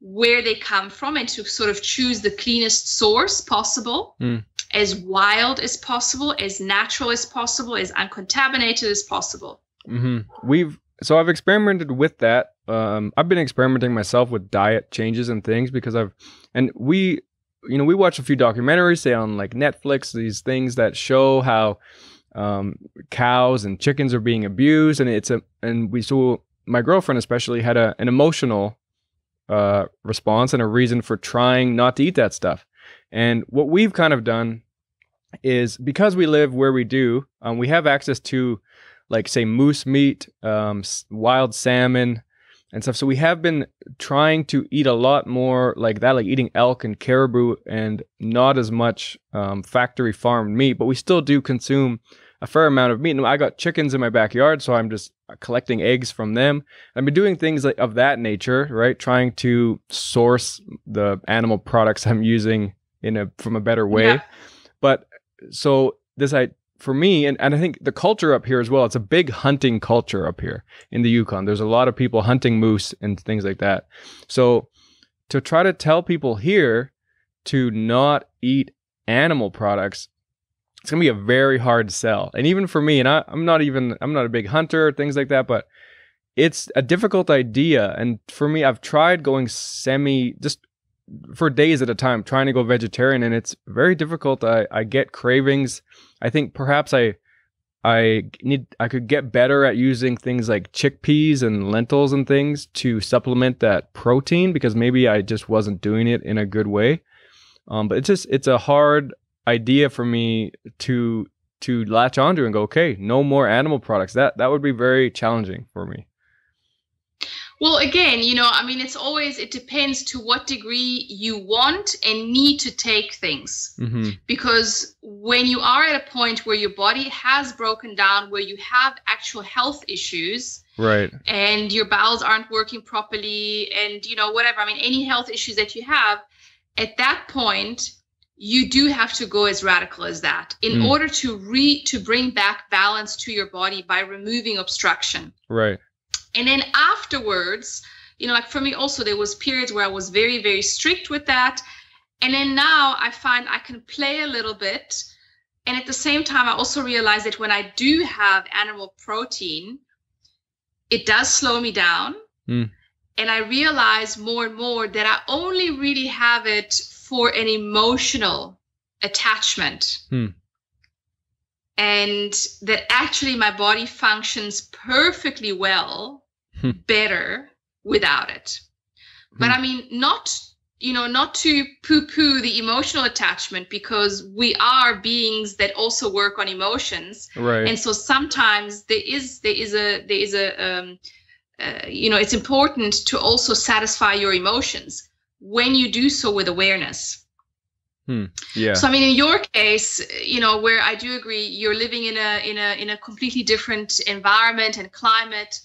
where they come from and to sort of choose the cleanest source possible, mm. as wild as possible, as natural as possible, as uncontaminated as possible. Mm-hmm. We've so I've experimented with that. Um, I've been experimenting myself with diet changes and things because I've and we you know, we watch a few documentaries, say on like Netflix, these things that show how um, cows and chickens are being abused, and it's a and we saw my girlfriend especially had a an emotional uh, response and a reason for trying not to eat that stuff. And what we've kind of done is because we live where we do, um, we have access to like say moose meat, um, wild salmon, and stuff. So we have been trying to eat a lot more like that, like eating elk and caribou, and not as much um, factory farmed meat. But we still do consume a fair amount of meat. And I got chickens in my backyard, so I'm just collecting eggs from them. I've been doing things like of that nature, right? Trying to source the animal products I'm using in a from a better way. Yeah. But so this I for me, and, and I think the culture up here as well, it's a big hunting culture up here in the Yukon. There's a lot of people hunting moose and things like that. So to try to tell people here to not eat animal products, it's gonna be a very hard sell. And even for me, and I, I'm not even I'm not a big hunter, or things like that, but it's a difficult idea. And for me, I've tried going semi just for days at a time trying to go vegetarian and it's very difficult i, I get cravings i think perhaps i i need i could get better at using things like chickpeas and lentils and things to supplement that protein because maybe i just wasn't doing it in a good way. Um, but it's just it's a hard idea for me to to latch onto and go okay no more animal products. That that would be very challenging for me Well, again, you know, I mean, it's always, it depends to what degree you want and need to take things. Mm-hmm. Because when you are at a point where your body has broken down, where you have actual health issues, Right. and your bowels aren't working properly, and, you know, whatever, I mean, any health issues that you have, at that point, you do have to go as radical as that in Mm. order to re to bring back balance to your body by removing obstruction Right. And then afterwards you know like for me also there was periods where i was very very strict with that and then now i find i can play a little bit and at the same time i also realize that when i do have animal protein it does slow me down Mm. and i realize more and more that i only really have it for an emotional attachment Hmm. And that actually my body functions perfectly well Hmm. better without it but Hmm. i mean not you know not to poo poo the emotional attachment because we are beings that also work on emotions Right. and so sometimes there is there is a there is a um, uh, you know it's important to also satisfy your emotions when you do so with awareness yeah. so I mean, in your case, you know, where I do agree, you're living in a in a in a completely different environment and climate.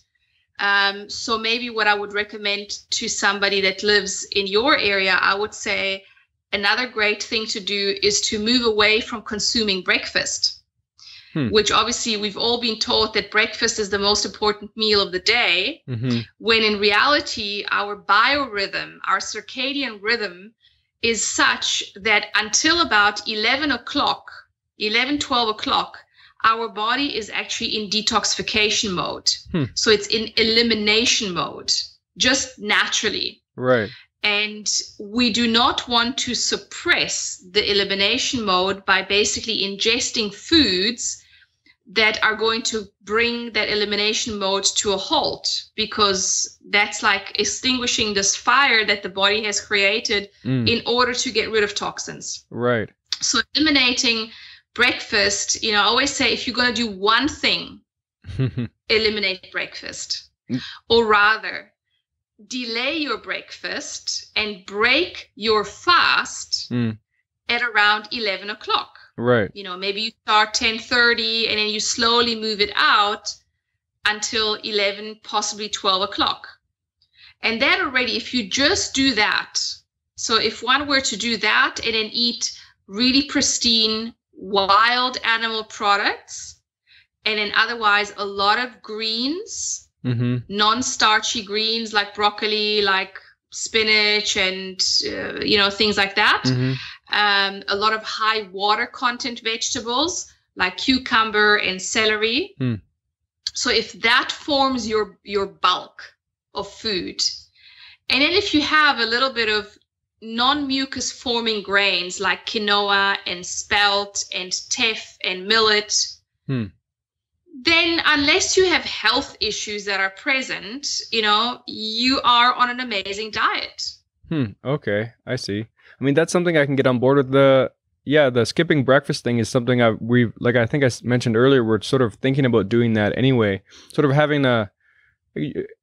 Um, so maybe what I would recommend to somebody that lives in your area, I would say another great thing to do is to move away from consuming breakfast. Hmm. Which obviously we've all been taught that breakfast is the most important meal of the day mm-hmm. when in reality our biorhythm our circadian rhythm is such that until about 11 o'clock 11 12 o'clock our body is actually in detoxification mode Hmm. so it's in elimination mode just naturally Right. and we do not want to suppress the elimination mode by basically ingesting foods that are going to bring that elimination mode to a halt because that's like extinguishing this fire that the body has created Mm. in order to get rid of toxins. Right. So eliminating breakfast, you know, I always say if you're going to do one thing, eliminate breakfast. Mm. Or rather, delay your breakfast and break your fast Mm. at around 11 o'clock. Right. You know, maybe you start 10:30 and then you slowly move it out until 11, possibly 12 o'clock. And that already, if you just do that, so if one were to do that and then eat really pristine wild animal products, and then otherwise a lot of greens, Mm-hmm. non-starchy greens like broccoli, like spinach, and uh, you know things like that. Mm-hmm. Um, a lot of high water content vegetables like cucumber and celery. Hmm. So if that forms your your bulk of food, and then if you have a little bit of non-mucus forming grains like quinoa and spelt and teff and millet, Hmm. Then unless you have health issues that are present, you know, you are on an amazing diet. Hmm. Okay. I see. I mean, that's something I can get on board with. The yeah, the skipping breakfast thing is something I we've like I think I mentioned earlier. We're sort of thinking about doing that anyway. Sort of having a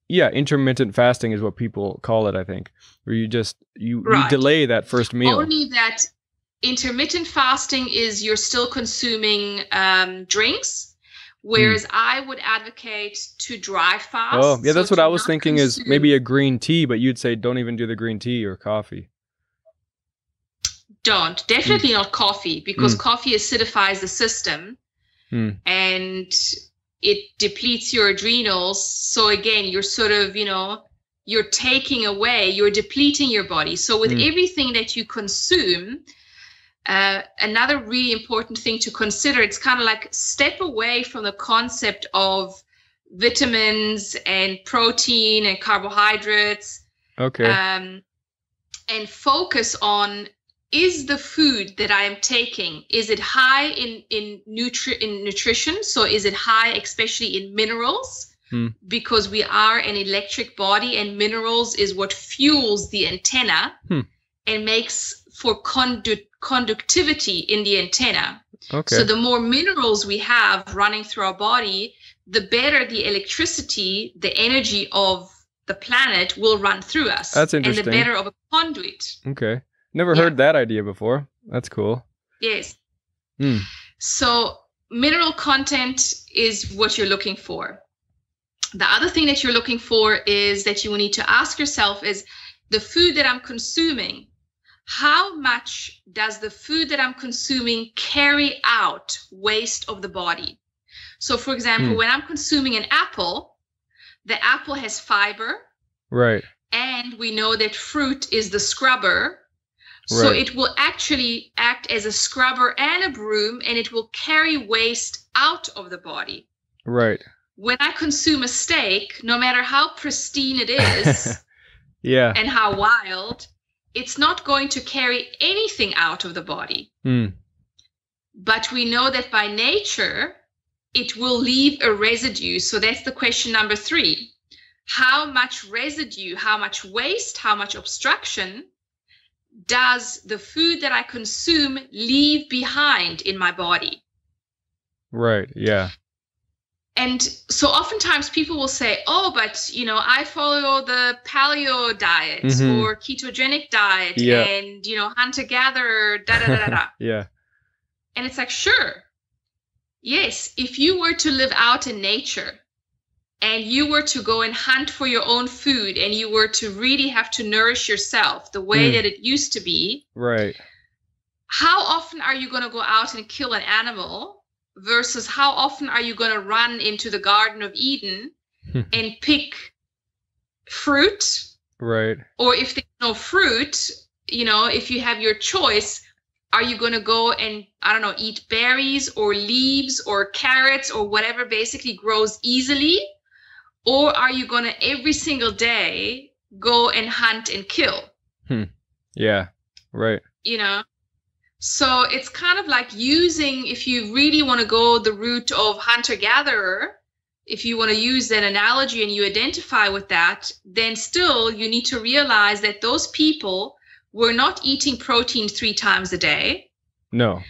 yeah intermittent fasting is what people call it. I think where you just you, you delay that first meal. Only that intermittent fasting is you're still consuming um, drinks, whereas I would advocate to dry fast. Hmm. oh yeah, that's so what I was thinking. Is maybe a green tea, but you'd say don't even do the green tea or coffee. don't definitely not coffee because Mm. coffee acidifies the system Mm. and it depletes your adrenals. So again, you're sort of you know you're taking away, you're depleting your body. So with Mm. everything that you consume. Uh, another really important thing to consider it's kind of like step away from the concept of vitamins and protein and carbohydrates Okay. um, and focus on is the food that i am taking is it high in in nutri- in nutrition so is it high especially in minerals Hmm. because we are an electric body and minerals is what fuels the antenna Hmm. and makes for condu- conductivity in the antenna okay. so the more minerals we have running through our body, the better the electricity, the energy of the planet will run through us. That's interesting. And the better of a conduit. Okay. Never Yeah. heard that idea before. That's cool. Yes. Hmm. So mineral content is what you're looking for. The other thing that you're looking for is that you will need to ask yourself is the food that I'm consuming, how much does the food that I'm consuming carry out waste of the body? So for example, Hmm. when I'm consuming an apple, the apple has fiber, Right. and we know that fruit is the scrubber. So Right. it will actually act as a scrubber and a broom, and it will carry waste out of the body. Right. When I consume a steak, no matter how pristine it is Yeah. and how wild, it's not going to carry anything out of the body. Hmm. But we know that by nature, it will leave a residue. So that's the question number three. How much residue, how much waste, how much obstruction does the food that I consume leave behind in my body? Right. Yeah. And so oftentimes people will say, oh, but you know, I follow the paleo diet Mhm. or ketogenic diet Yeah. and you know, hunter gatherer, da da da da da. yeah. And it's like, sure. Yes, if you were to live out in nature and you were to go and hunt for your own food and you were to really have to nourish yourself the way Mm. that it used to be, Right. how often are you going to go out and kill an animal versus how often are you going to run into the Garden of Eden and pick fruit? Right. Or if there's no fruit, you know, if you have your choice, are you going to go and, I don't know, eat berries or leaves or carrots or whatever basically grows easily? Or are you going to every single day go and hunt and kill? Hmm. Yeah. Right. you know so it's kind of like using if you really want to go the route of hunter gatherer if you want to use that analogy and you identify with that then still you need to realize that those people were not eating protein three times a day No.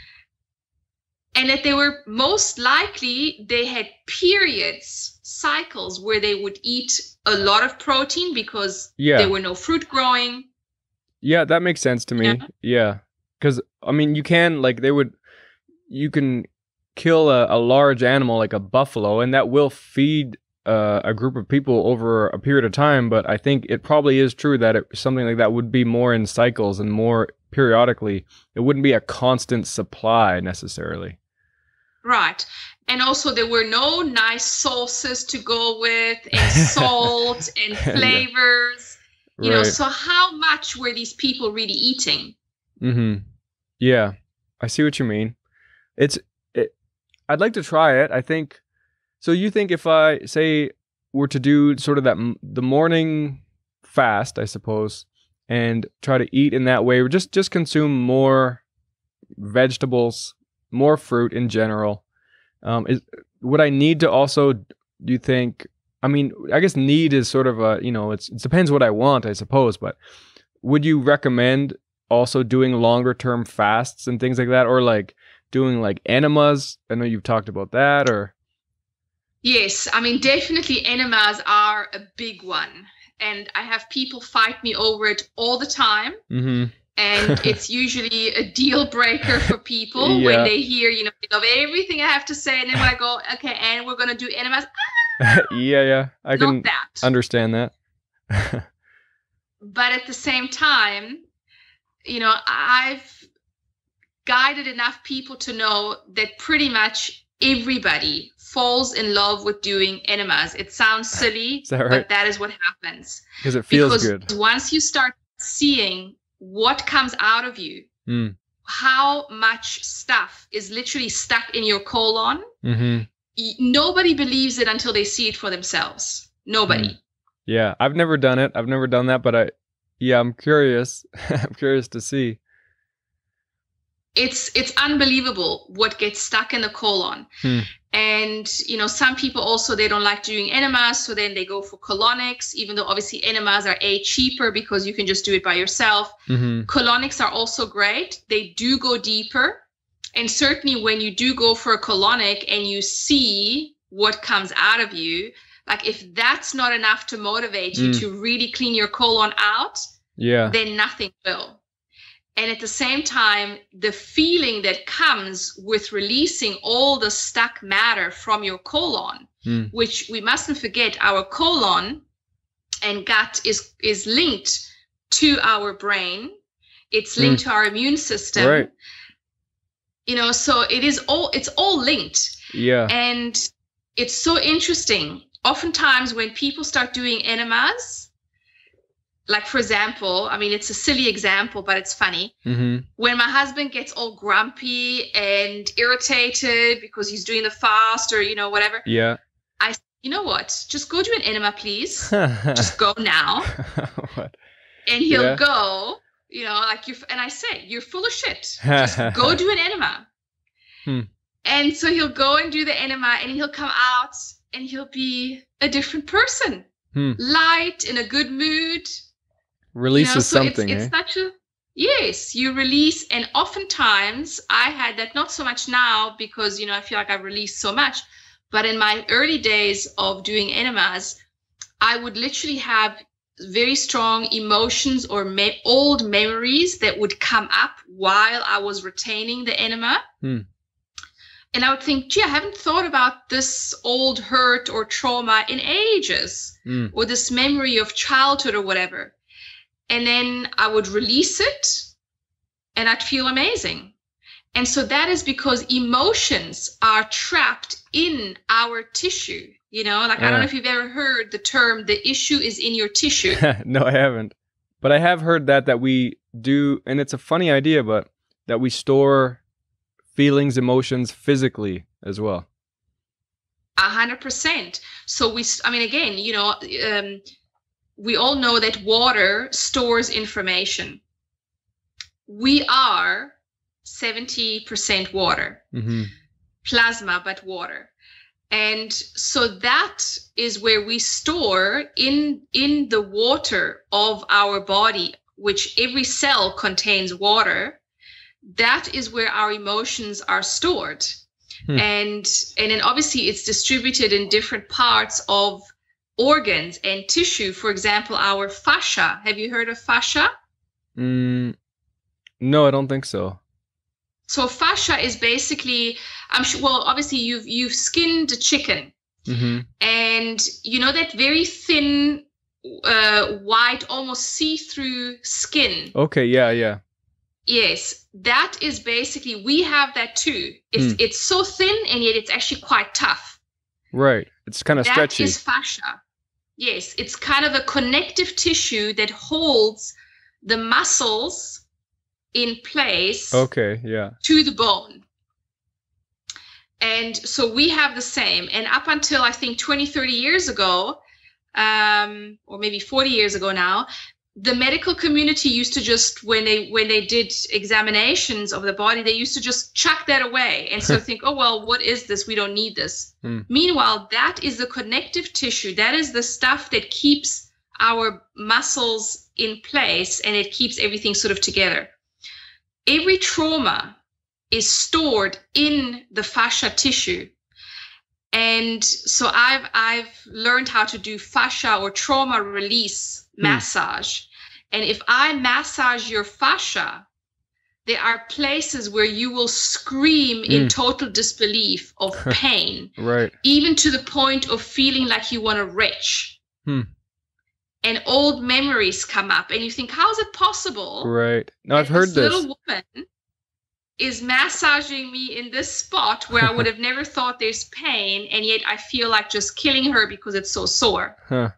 and that they were most likely they had periods cycles where they would eat a lot of protein because Yeah. there were no fruit growing Yeah, that makes sense to me. Yeah. Yeah. Cuz I mean, you can like they would you can kill a, a large animal like a buffalo and that will feed uh, a group of people over a period of time, but I think it probably is true that it, something like that would be more in cycles and more periodically. It wouldn't be a constant supply necessarily. Right. And also, there were no nice sauces to go with, and salt and Yeah. flavors. You know, so how much were these people really eating? Mm-hmm. Yeah, I see what you mean. It's it. I'd like to try it. I think. So you think if I say were to do sort of that the morning fast, I suppose, and try to eat in that way, or just just consume more vegetables, more fruit in general. Um, is would I need to also? Do you think? I mean, I guess need is sort of a you know it's it depends what I want, I suppose. But would you recommend also doing longer term fasts and things like that, or like doing like enemas? I know you've talked about that, or Yes, I mean, definitely enemas are a big one. And I have people fight me over it all the time. mm-hmm. And it's usually a deal breaker for people Yeah. when they hear, you know, love everything I have to say. And then when I go, okay, and we're going to do enemas, yeah, yeah, I not can that. understand that. but at the same time you know i've guided enough people to know that pretty much everybody falls in love with doing enemas it sounds silly Is that right? but that is what happens Because it feels because good. once you start seeing what comes out of you Mm. how much stuff is literally stuck in your colon Mm-hmm. nobody believes it until they see it for themselves nobody Mm. Yeah, I've never done it. I've never done that, but I, yeah, I'm curious. I'm curious to see. it's it's unbelievable what gets stuck in the colon Hmm. and you know some people also they don't like doing enemas so then they go for colonics even though obviously enemas are a cheaper because you can just do it by yourself Mm-hmm. colonics are also great they do go deeper and certainly when you do go for a colonic and you see what comes out of you like if that's not enough to motivate you Mm. to really clean your colon out, Yeah. then nothing will. And at the same time, the feeling that comes with releasing all the stuck matter from your colon, Mm. which we mustn't forget, our colon and gut is is linked to our brain. It's linked to our immune system. Right. You know, so it is all it's all linked. Yeah. And it's so interesting. Oftentimes, when people start doing enemas, like for example, I mean, it's a silly example, but it's funny. hmm When my husband gets all grumpy and irritated because he's doing the fast or, you know, whatever, Yeah. I you know what? Just go do an enema, please. Just go now. what? And he'll Yeah. go, you know, like you, and I say, you're full of shit. Just go do an enema. Hmm. And so he'll go and do the enema and he'll come out and he'll be a different person. Hmm. Light, in a good mood. you Releases know, so something, It's, eh? such a, yes, you release. And oftentimes I had that, not so much now because, you know, I feel like I've released so much. But in my early days of doing enemas, I would literally have very strong emotions or me- old memories that would come up while I was retaining the enema. Hmm. And I would think, gee, I haven't thought about this old hurt or trauma in ages, Mm. or this memory of childhood or whatever. And then I would release it and I'd feel amazing. And so that is because emotions are trapped in our tissue. You know, like I don't know if you've ever heard the term, the issue is in your tissue. no, I haven't. But I have heard that that we do, and it's a funny idea, but that we store feelings, emotions physically as well. A hundred percent. So we, I mean, again, you know, um, we all know that water stores information. We are 70% water, hmm plasma, but water. And so that is where we store in in the water of our body, which every cell contains water. That is where our emotions are stored. Hmm. And and then obviously it's distributed in different parts of organs and tissue. For example, our fascia. Have you heard of fascia? Mm, no, I don't think so. So fascia is basically, I'm sure. Well, obviously you've you've skinned a chicken, hmm and you know that very thin, uh, white, almost see-through skin. Okay, yeah, yeah. Yes, that is basically we have that too. It's Hmm. it's so thin and yet it's actually quite tough. Right. It's kind of That stretchy. is fascia. Yes, it's kind of a connective tissue that holds the muscles in place Okay, yeah. to the bone. And so we have the same. And up until I think 20, 30 years ago, um, or maybe 40 years ago now, the medical community used to just when they when they did examinations of the body, they used to just chuck that away and so think, oh well, what is this? We don't need this. Hmm. Meanwhile, that is the connective tissue. That is the stuff that keeps our muscles in place and it keeps everything sort of together every trauma is stored in the fascia tissue and so i've i've learned how to do fascia or trauma release Hmm. massage and if i massage your fascia there are places where you will scream in Mm. total disbelief of pain Right. even to the point of feeling like you want to retch Hmm. and old memories come up and you think how is it possible Right. Now I've heard this this. little woman is massaging me in this spot where I would have never thought there's pain, and yet I feel like just killing her because it's so sore. Huh.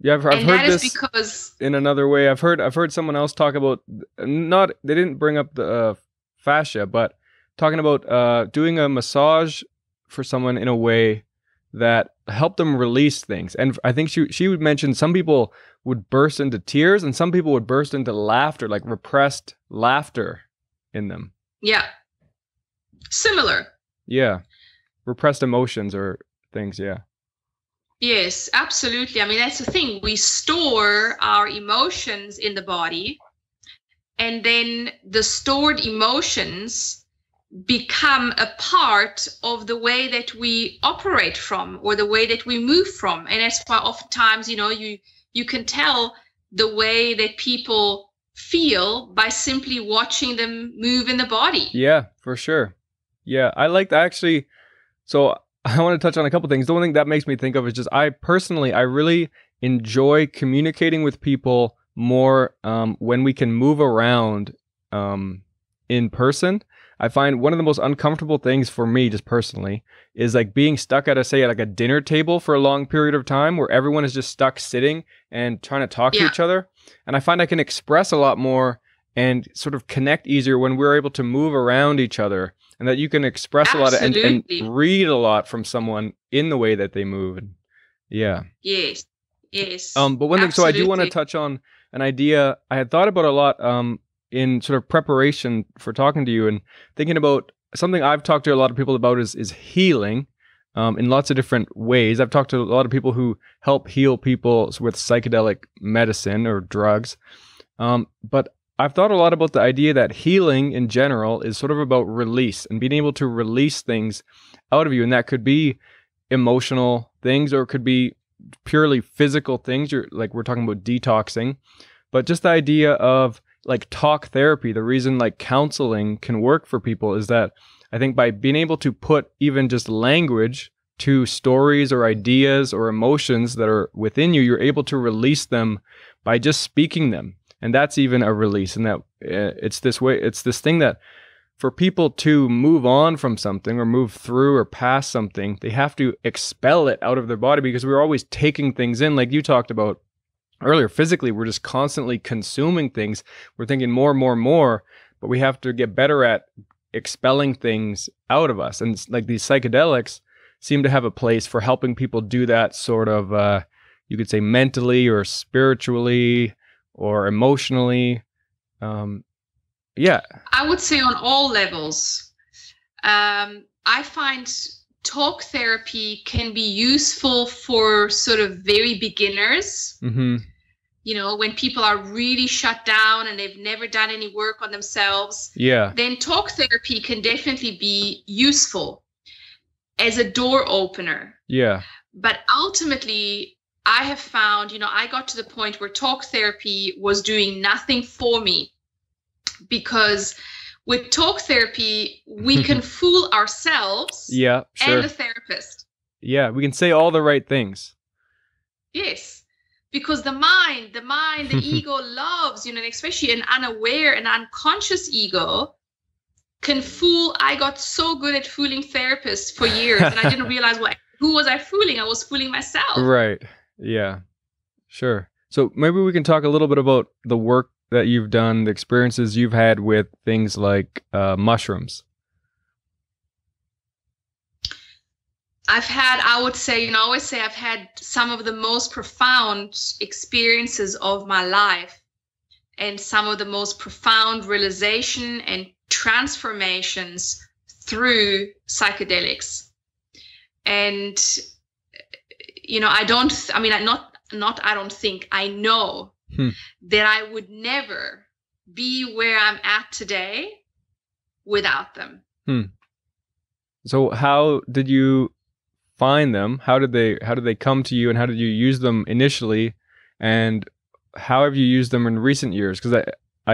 Yeah, I've, I've heard this because in another way. I've heard I've heard someone else talk about not they didn't bring up the uh, fascia, but talking about uh, doing a massage for someone in a way that helped them release things. And I think she she would mention some people would burst into tears and some people would burst into laughter, like repressed laughter in them. yeah, similar. Yeah, repressed emotions or things. Yeah. Yes, absolutely. I mean, that's the thing. We store our emotions in the body, and then the stored emotions become a part of the way that we operate from or the way that we move from and that's why oftentimes you know you you can tell the way that people feel by simply watching them move in the body yeah for sure yeah i like actually so i want to touch on a couple things the one thing that makes me think of is just i personally i really enjoy communicating with people more um, when we can move around um, in person I find one of the most uncomfortable things for me, just personally, is like being stuck at a say like a dinner table for a long period of time where everyone is just stuck sitting and trying to talk yeah. to each other. And I find I can express a lot more and sort of connect easier when we're able to move around each other and that you can express Absolutely. a lot of, and, and read a lot from someone in the way that they move. And yeah. Yes. Yes. Um, but one thing, so I do want to touch on an idea I had thought about a lot um, in sort of preparation for talking to you and thinking about something I've talked to a lot of people about is is healing um, in lots of different ways. I've talked to a lot of people who help heal people with psychedelic medicine or drugs, um, but I've thought a lot about the idea that healing in general is sort of about release and being able to release things out of you, and that could be emotional things or it could be purely physical things. You're like we're talking about detoxing, but just the idea of like talk therapy, the reason like counseling can work for people is that I think by being able to put even just language to stories or ideas or emotions that are within you, you're able to release them by just speaking them. And that's even a release. And that uh, it's this way, it's this thing that for people to move on from something or move through or past something, they have to expel it out of their body because we're always taking things in, like you talked about earlier physically we're just constantly consuming things we're thinking more and more and more but we have to get better at expelling things out of us and like these psychedelics seem to have a place for helping people do that sort of uh, you could say mentally or spiritually or emotionally um, yeah i would say on all levels um, i find talk therapy can be useful for sort of very beginners. Mm-hmm. You know, when people are really shut down and they've never done any work on themselves. Yeah. Then talk therapy can definitely be useful as a door opener. Yeah. But ultimately, I have found, you know, I got to the point where talk therapy was doing nothing for me because with talk therapy, we can fool ourselves yeah, sure. and the therapist. Yeah, we can say all the right things. Yes. Because the mind, the mind, the ego loves, you know, especially an unaware and unconscious ego can fool. I got so good at fooling therapists for years and I didn't realize what who was I fooling? I was fooling myself. Right. Yeah. Sure. So maybe we can talk a little bit about the work that you've done, the experiences you've had with things like uh, mushrooms? I've had, I would say, you know, I always say I've had some of the most profound experiences of my life and some of the most profound realization and transformations through psychedelics. And, you know, I don't, I mean, I not, not, I don't think, I know hmm. that I would never be where I'm at today without them. Hmm. So how did you find them? How did they how did they come to you and how did you use them initially? And how have you used them in recent years? Because I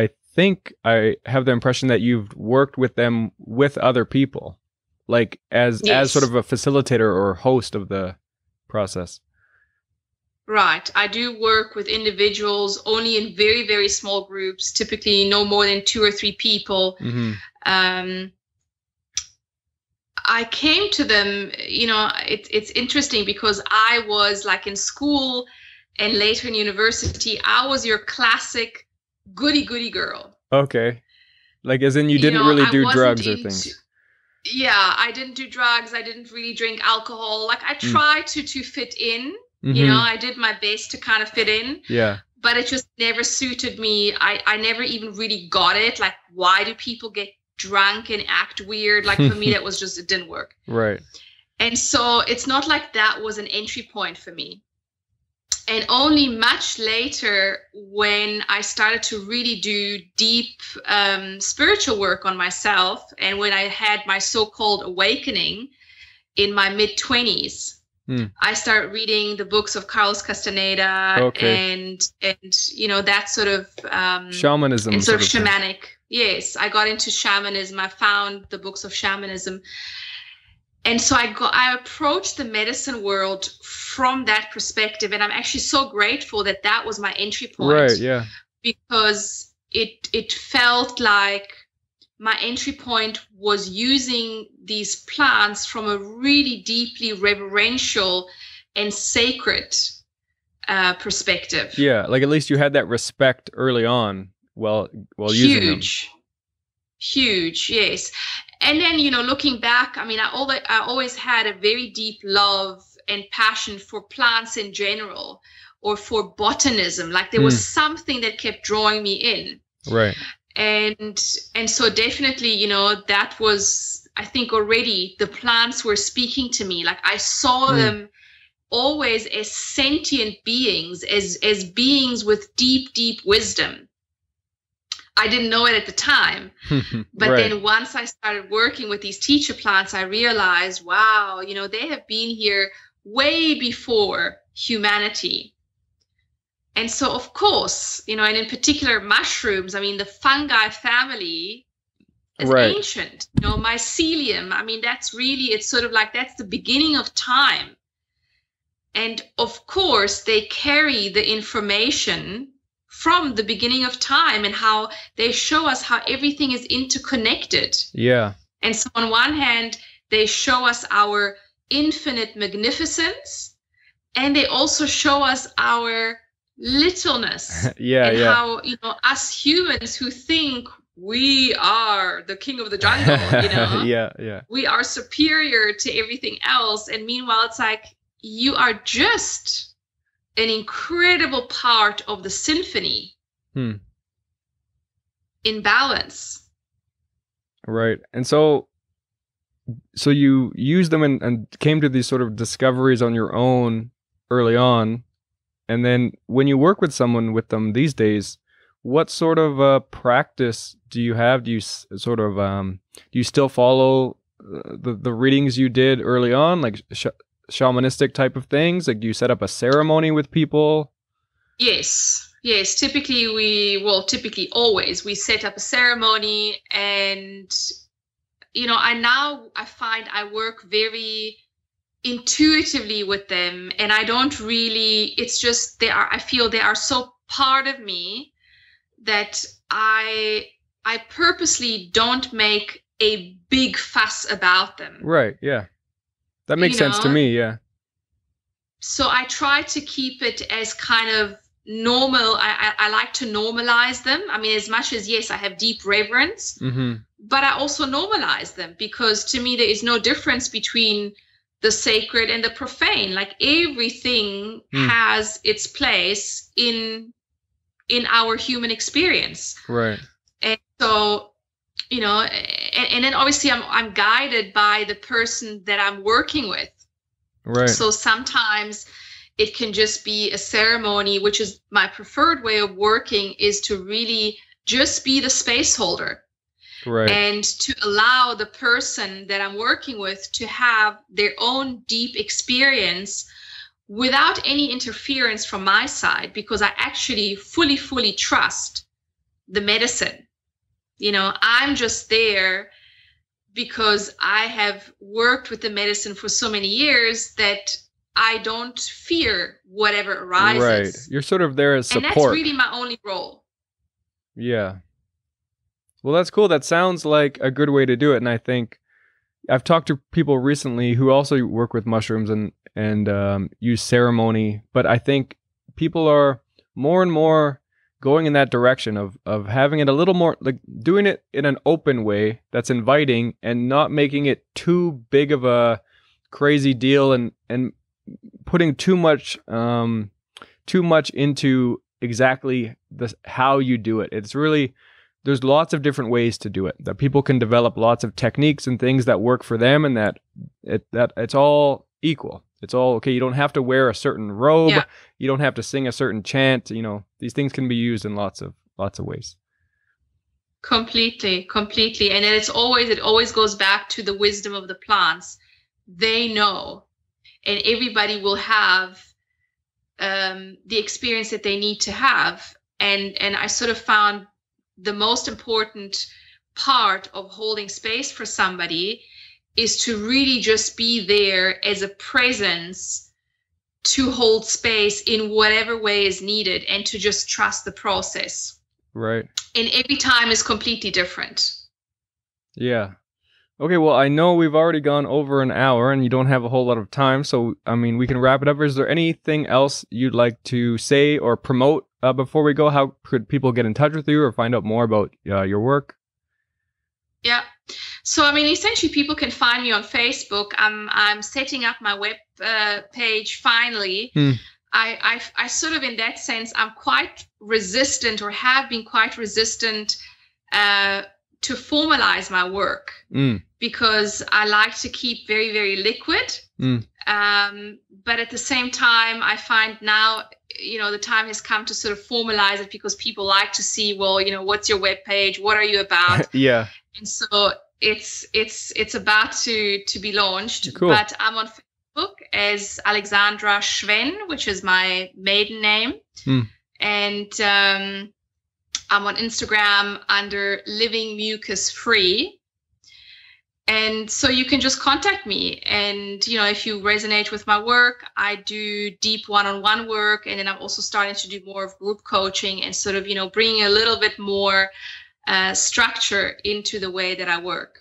I think I have the impression that you've worked with them with other people, like as yes. as sort of a facilitator or host of the process. Right. I do work with individuals only in very, very small groups, typically no more than two or three people. Mm-hmm. Um, I came to them, you know, it, it's interesting because I was like in school and later in university, I was your classic goody goody girl. Okay. Like, as in, you didn't know, really do drugs or things. Yeah, I didn't do drugs. I didn't really drink alcohol. Like, I tried mm. to to fit in Mm-hmm. You know, I did my best to kind of fit in. Yeah. But it just never suited me. I, I never even really got it. Like, why do people get drunk and act weird? Like, for me, that was just, it didn't work. Right. And so it's not like that was an entry point for me. And only much later when i started to really do deep um, spiritual work on myself and when i had my so-called awakening in my mid 20s hmm. i started reading the books of carlos castaneda okay. and and you know that sort of um, shamanism and sort, of, of shamanic. Yes i got into shamanism. I found the books of shamanism and so I got I approached the medicine world from that perspective, and I'm actually so grateful that that was my entry point. Right. Yeah. Because it it felt like my entry point was using these plants from a really deeply reverential and sacred uh, perspective. Yeah, like at least you had that respect early on while while Huge. using them. Huge, yes and then you know looking back i mean i always i always had a very deep love and passion for plants in general or for botanism like there mm. was hmm. something that kept drawing me in right and and so definitely you know that was i think already the plants were speaking to me like i saw mm. them always as sentient beings as as beings with deep deep wisdom I didn't know it at the time. but right. then once I started working with these teacher plants, I realized, wow, you know, they have been here way before humanity. And so, of course, you know, and in particular, mushrooms, I mean, the fungi family is right. ancient. You know, mycelium, I mean, that's really, it's sort of like that's the beginning of time. And of course, they carry the information from the beginning of time and how they show us how everything is interconnected. Yeah. And so, on one hand, they show us our infinite magnificence, and they also show us our littleness. yeah, and yeah. how, you know, us humans who think we are the king of the jungle, you know? yeah, yeah. We are superior to everything else. And meanwhile, it's like, you are just an incredible part of the symphony hmm. in balance. Right. And so so you used them and, and came to these sort of discoveries on your own early on. And then when you work with someone with them these days, what sort of uh, practice do you have? Do you s- sort of um, do you still follow uh, the the readings you did early on, like sh- shamanistic type of things? Like, do you set up a ceremony with people? Yes. Yes, typically we well, typically always we set up a ceremony and you know, I now I find I work very intuitively with them and I don't really it's just they are I feel they are so part of me that I I purposely don't make a big fuss about them. Right, yeah. That makes sense know? to me, yeah. So I try to keep it as kind of normal. I, I, I, like to normalize them. I mean, as much as, yes, I have deep reverence, mm-hmm. but I also normalize them because to me, there is no difference between the sacred and the profane. Like everything mm. has its place in in our human experience. Right. And so you know and, and, then obviously I'm, I'm guided by the person that i'm working with. Right. So sometimes it can just be a ceremony which is my preferred way of working is to really just be the space holder. Right. And to allow the person that i'm working with to have their own deep experience without any interference from my side because i actually fully fully trust the medicine you know, I'm just there because I have worked with the medicine for so many years that I don't fear whatever arises. Right. You're sort of there as support. And that's really my only role. Yeah. Well, that's cool. That sounds like a good way to do it. And I think I've talked to people recently who also work with mushrooms and and um, use ceremony, but I think people are more and more going in that direction of of having it a little more like doing it in an open way that's inviting and not making it too big of a crazy deal and and putting too much um too much into exactly the how you do it. It's really there's lots of different ways to do it that people can develop lots of techniques and things that work for them and that it that it's all equal. It's all okay. You don't have to wear a certain robe. Yeah. You don't have to sing a certain chant. You know, these things can be used in lots of lots of ways. Completely, completely. And then it's always it always goes back to the wisdom of the plants. They know. And everybody will have um, the experience that they need to have. And and I sort of found the most important part of holding space for somebody is to really just be there as a presence to hold space in whatever way is needed and to just trust the process. Right. And every time is completely different. Yeah. Okay, well, I know we've already gone over an hour and you don't have a whole lot of time, so I mean, we can wrap it up. Is there anything else you'd like to say or promote uh, before we go? How could people get in touch with you or find out more about uh, your work? Yeah. So I mean, essentially, people can find me on Facebook. I'm I'm setting up my web uh, page finally. Hmm. I, I I sort of in that sense I'm quite resistant or have been quite resistant uh, to formalize my work Mm. because I like to keep very very liquid. Mm. Um, but at the same time, I find now you know the time has come to sort of formalize it because people like to see well you know what's your web page what are you about yeah. and so it's it's it's about to to be launched Cool. but i'm on facebook as alexandra schwenn which is my maiden name Hmm. and um, i'm on instagram under living mucus free and so you can just contact me and you know if you resonate with my work i do deep one-on-one work and then i'm also starting to do more of group coaching and sort of you know bringing a little bit more uh, structure into the way that i work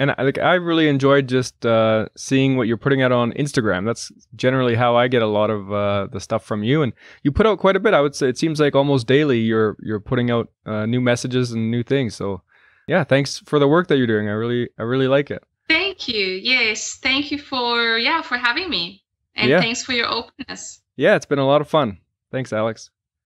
And I, like I really enjoyed just uh, seeing what you're putting out on Instagram. That's generally how I get a lot of uh, the stuff from you, and you put out quite a bit. I would say it seems like almost daily you're you're putting out uh, new messages and new things. So yeah, thanks for the work that you're doing. I really I really like it. thank you yes thank you for yeah for having me and Yeah. thanks for your openness Yeah, it's been a lot of fun. Thanks, Alex.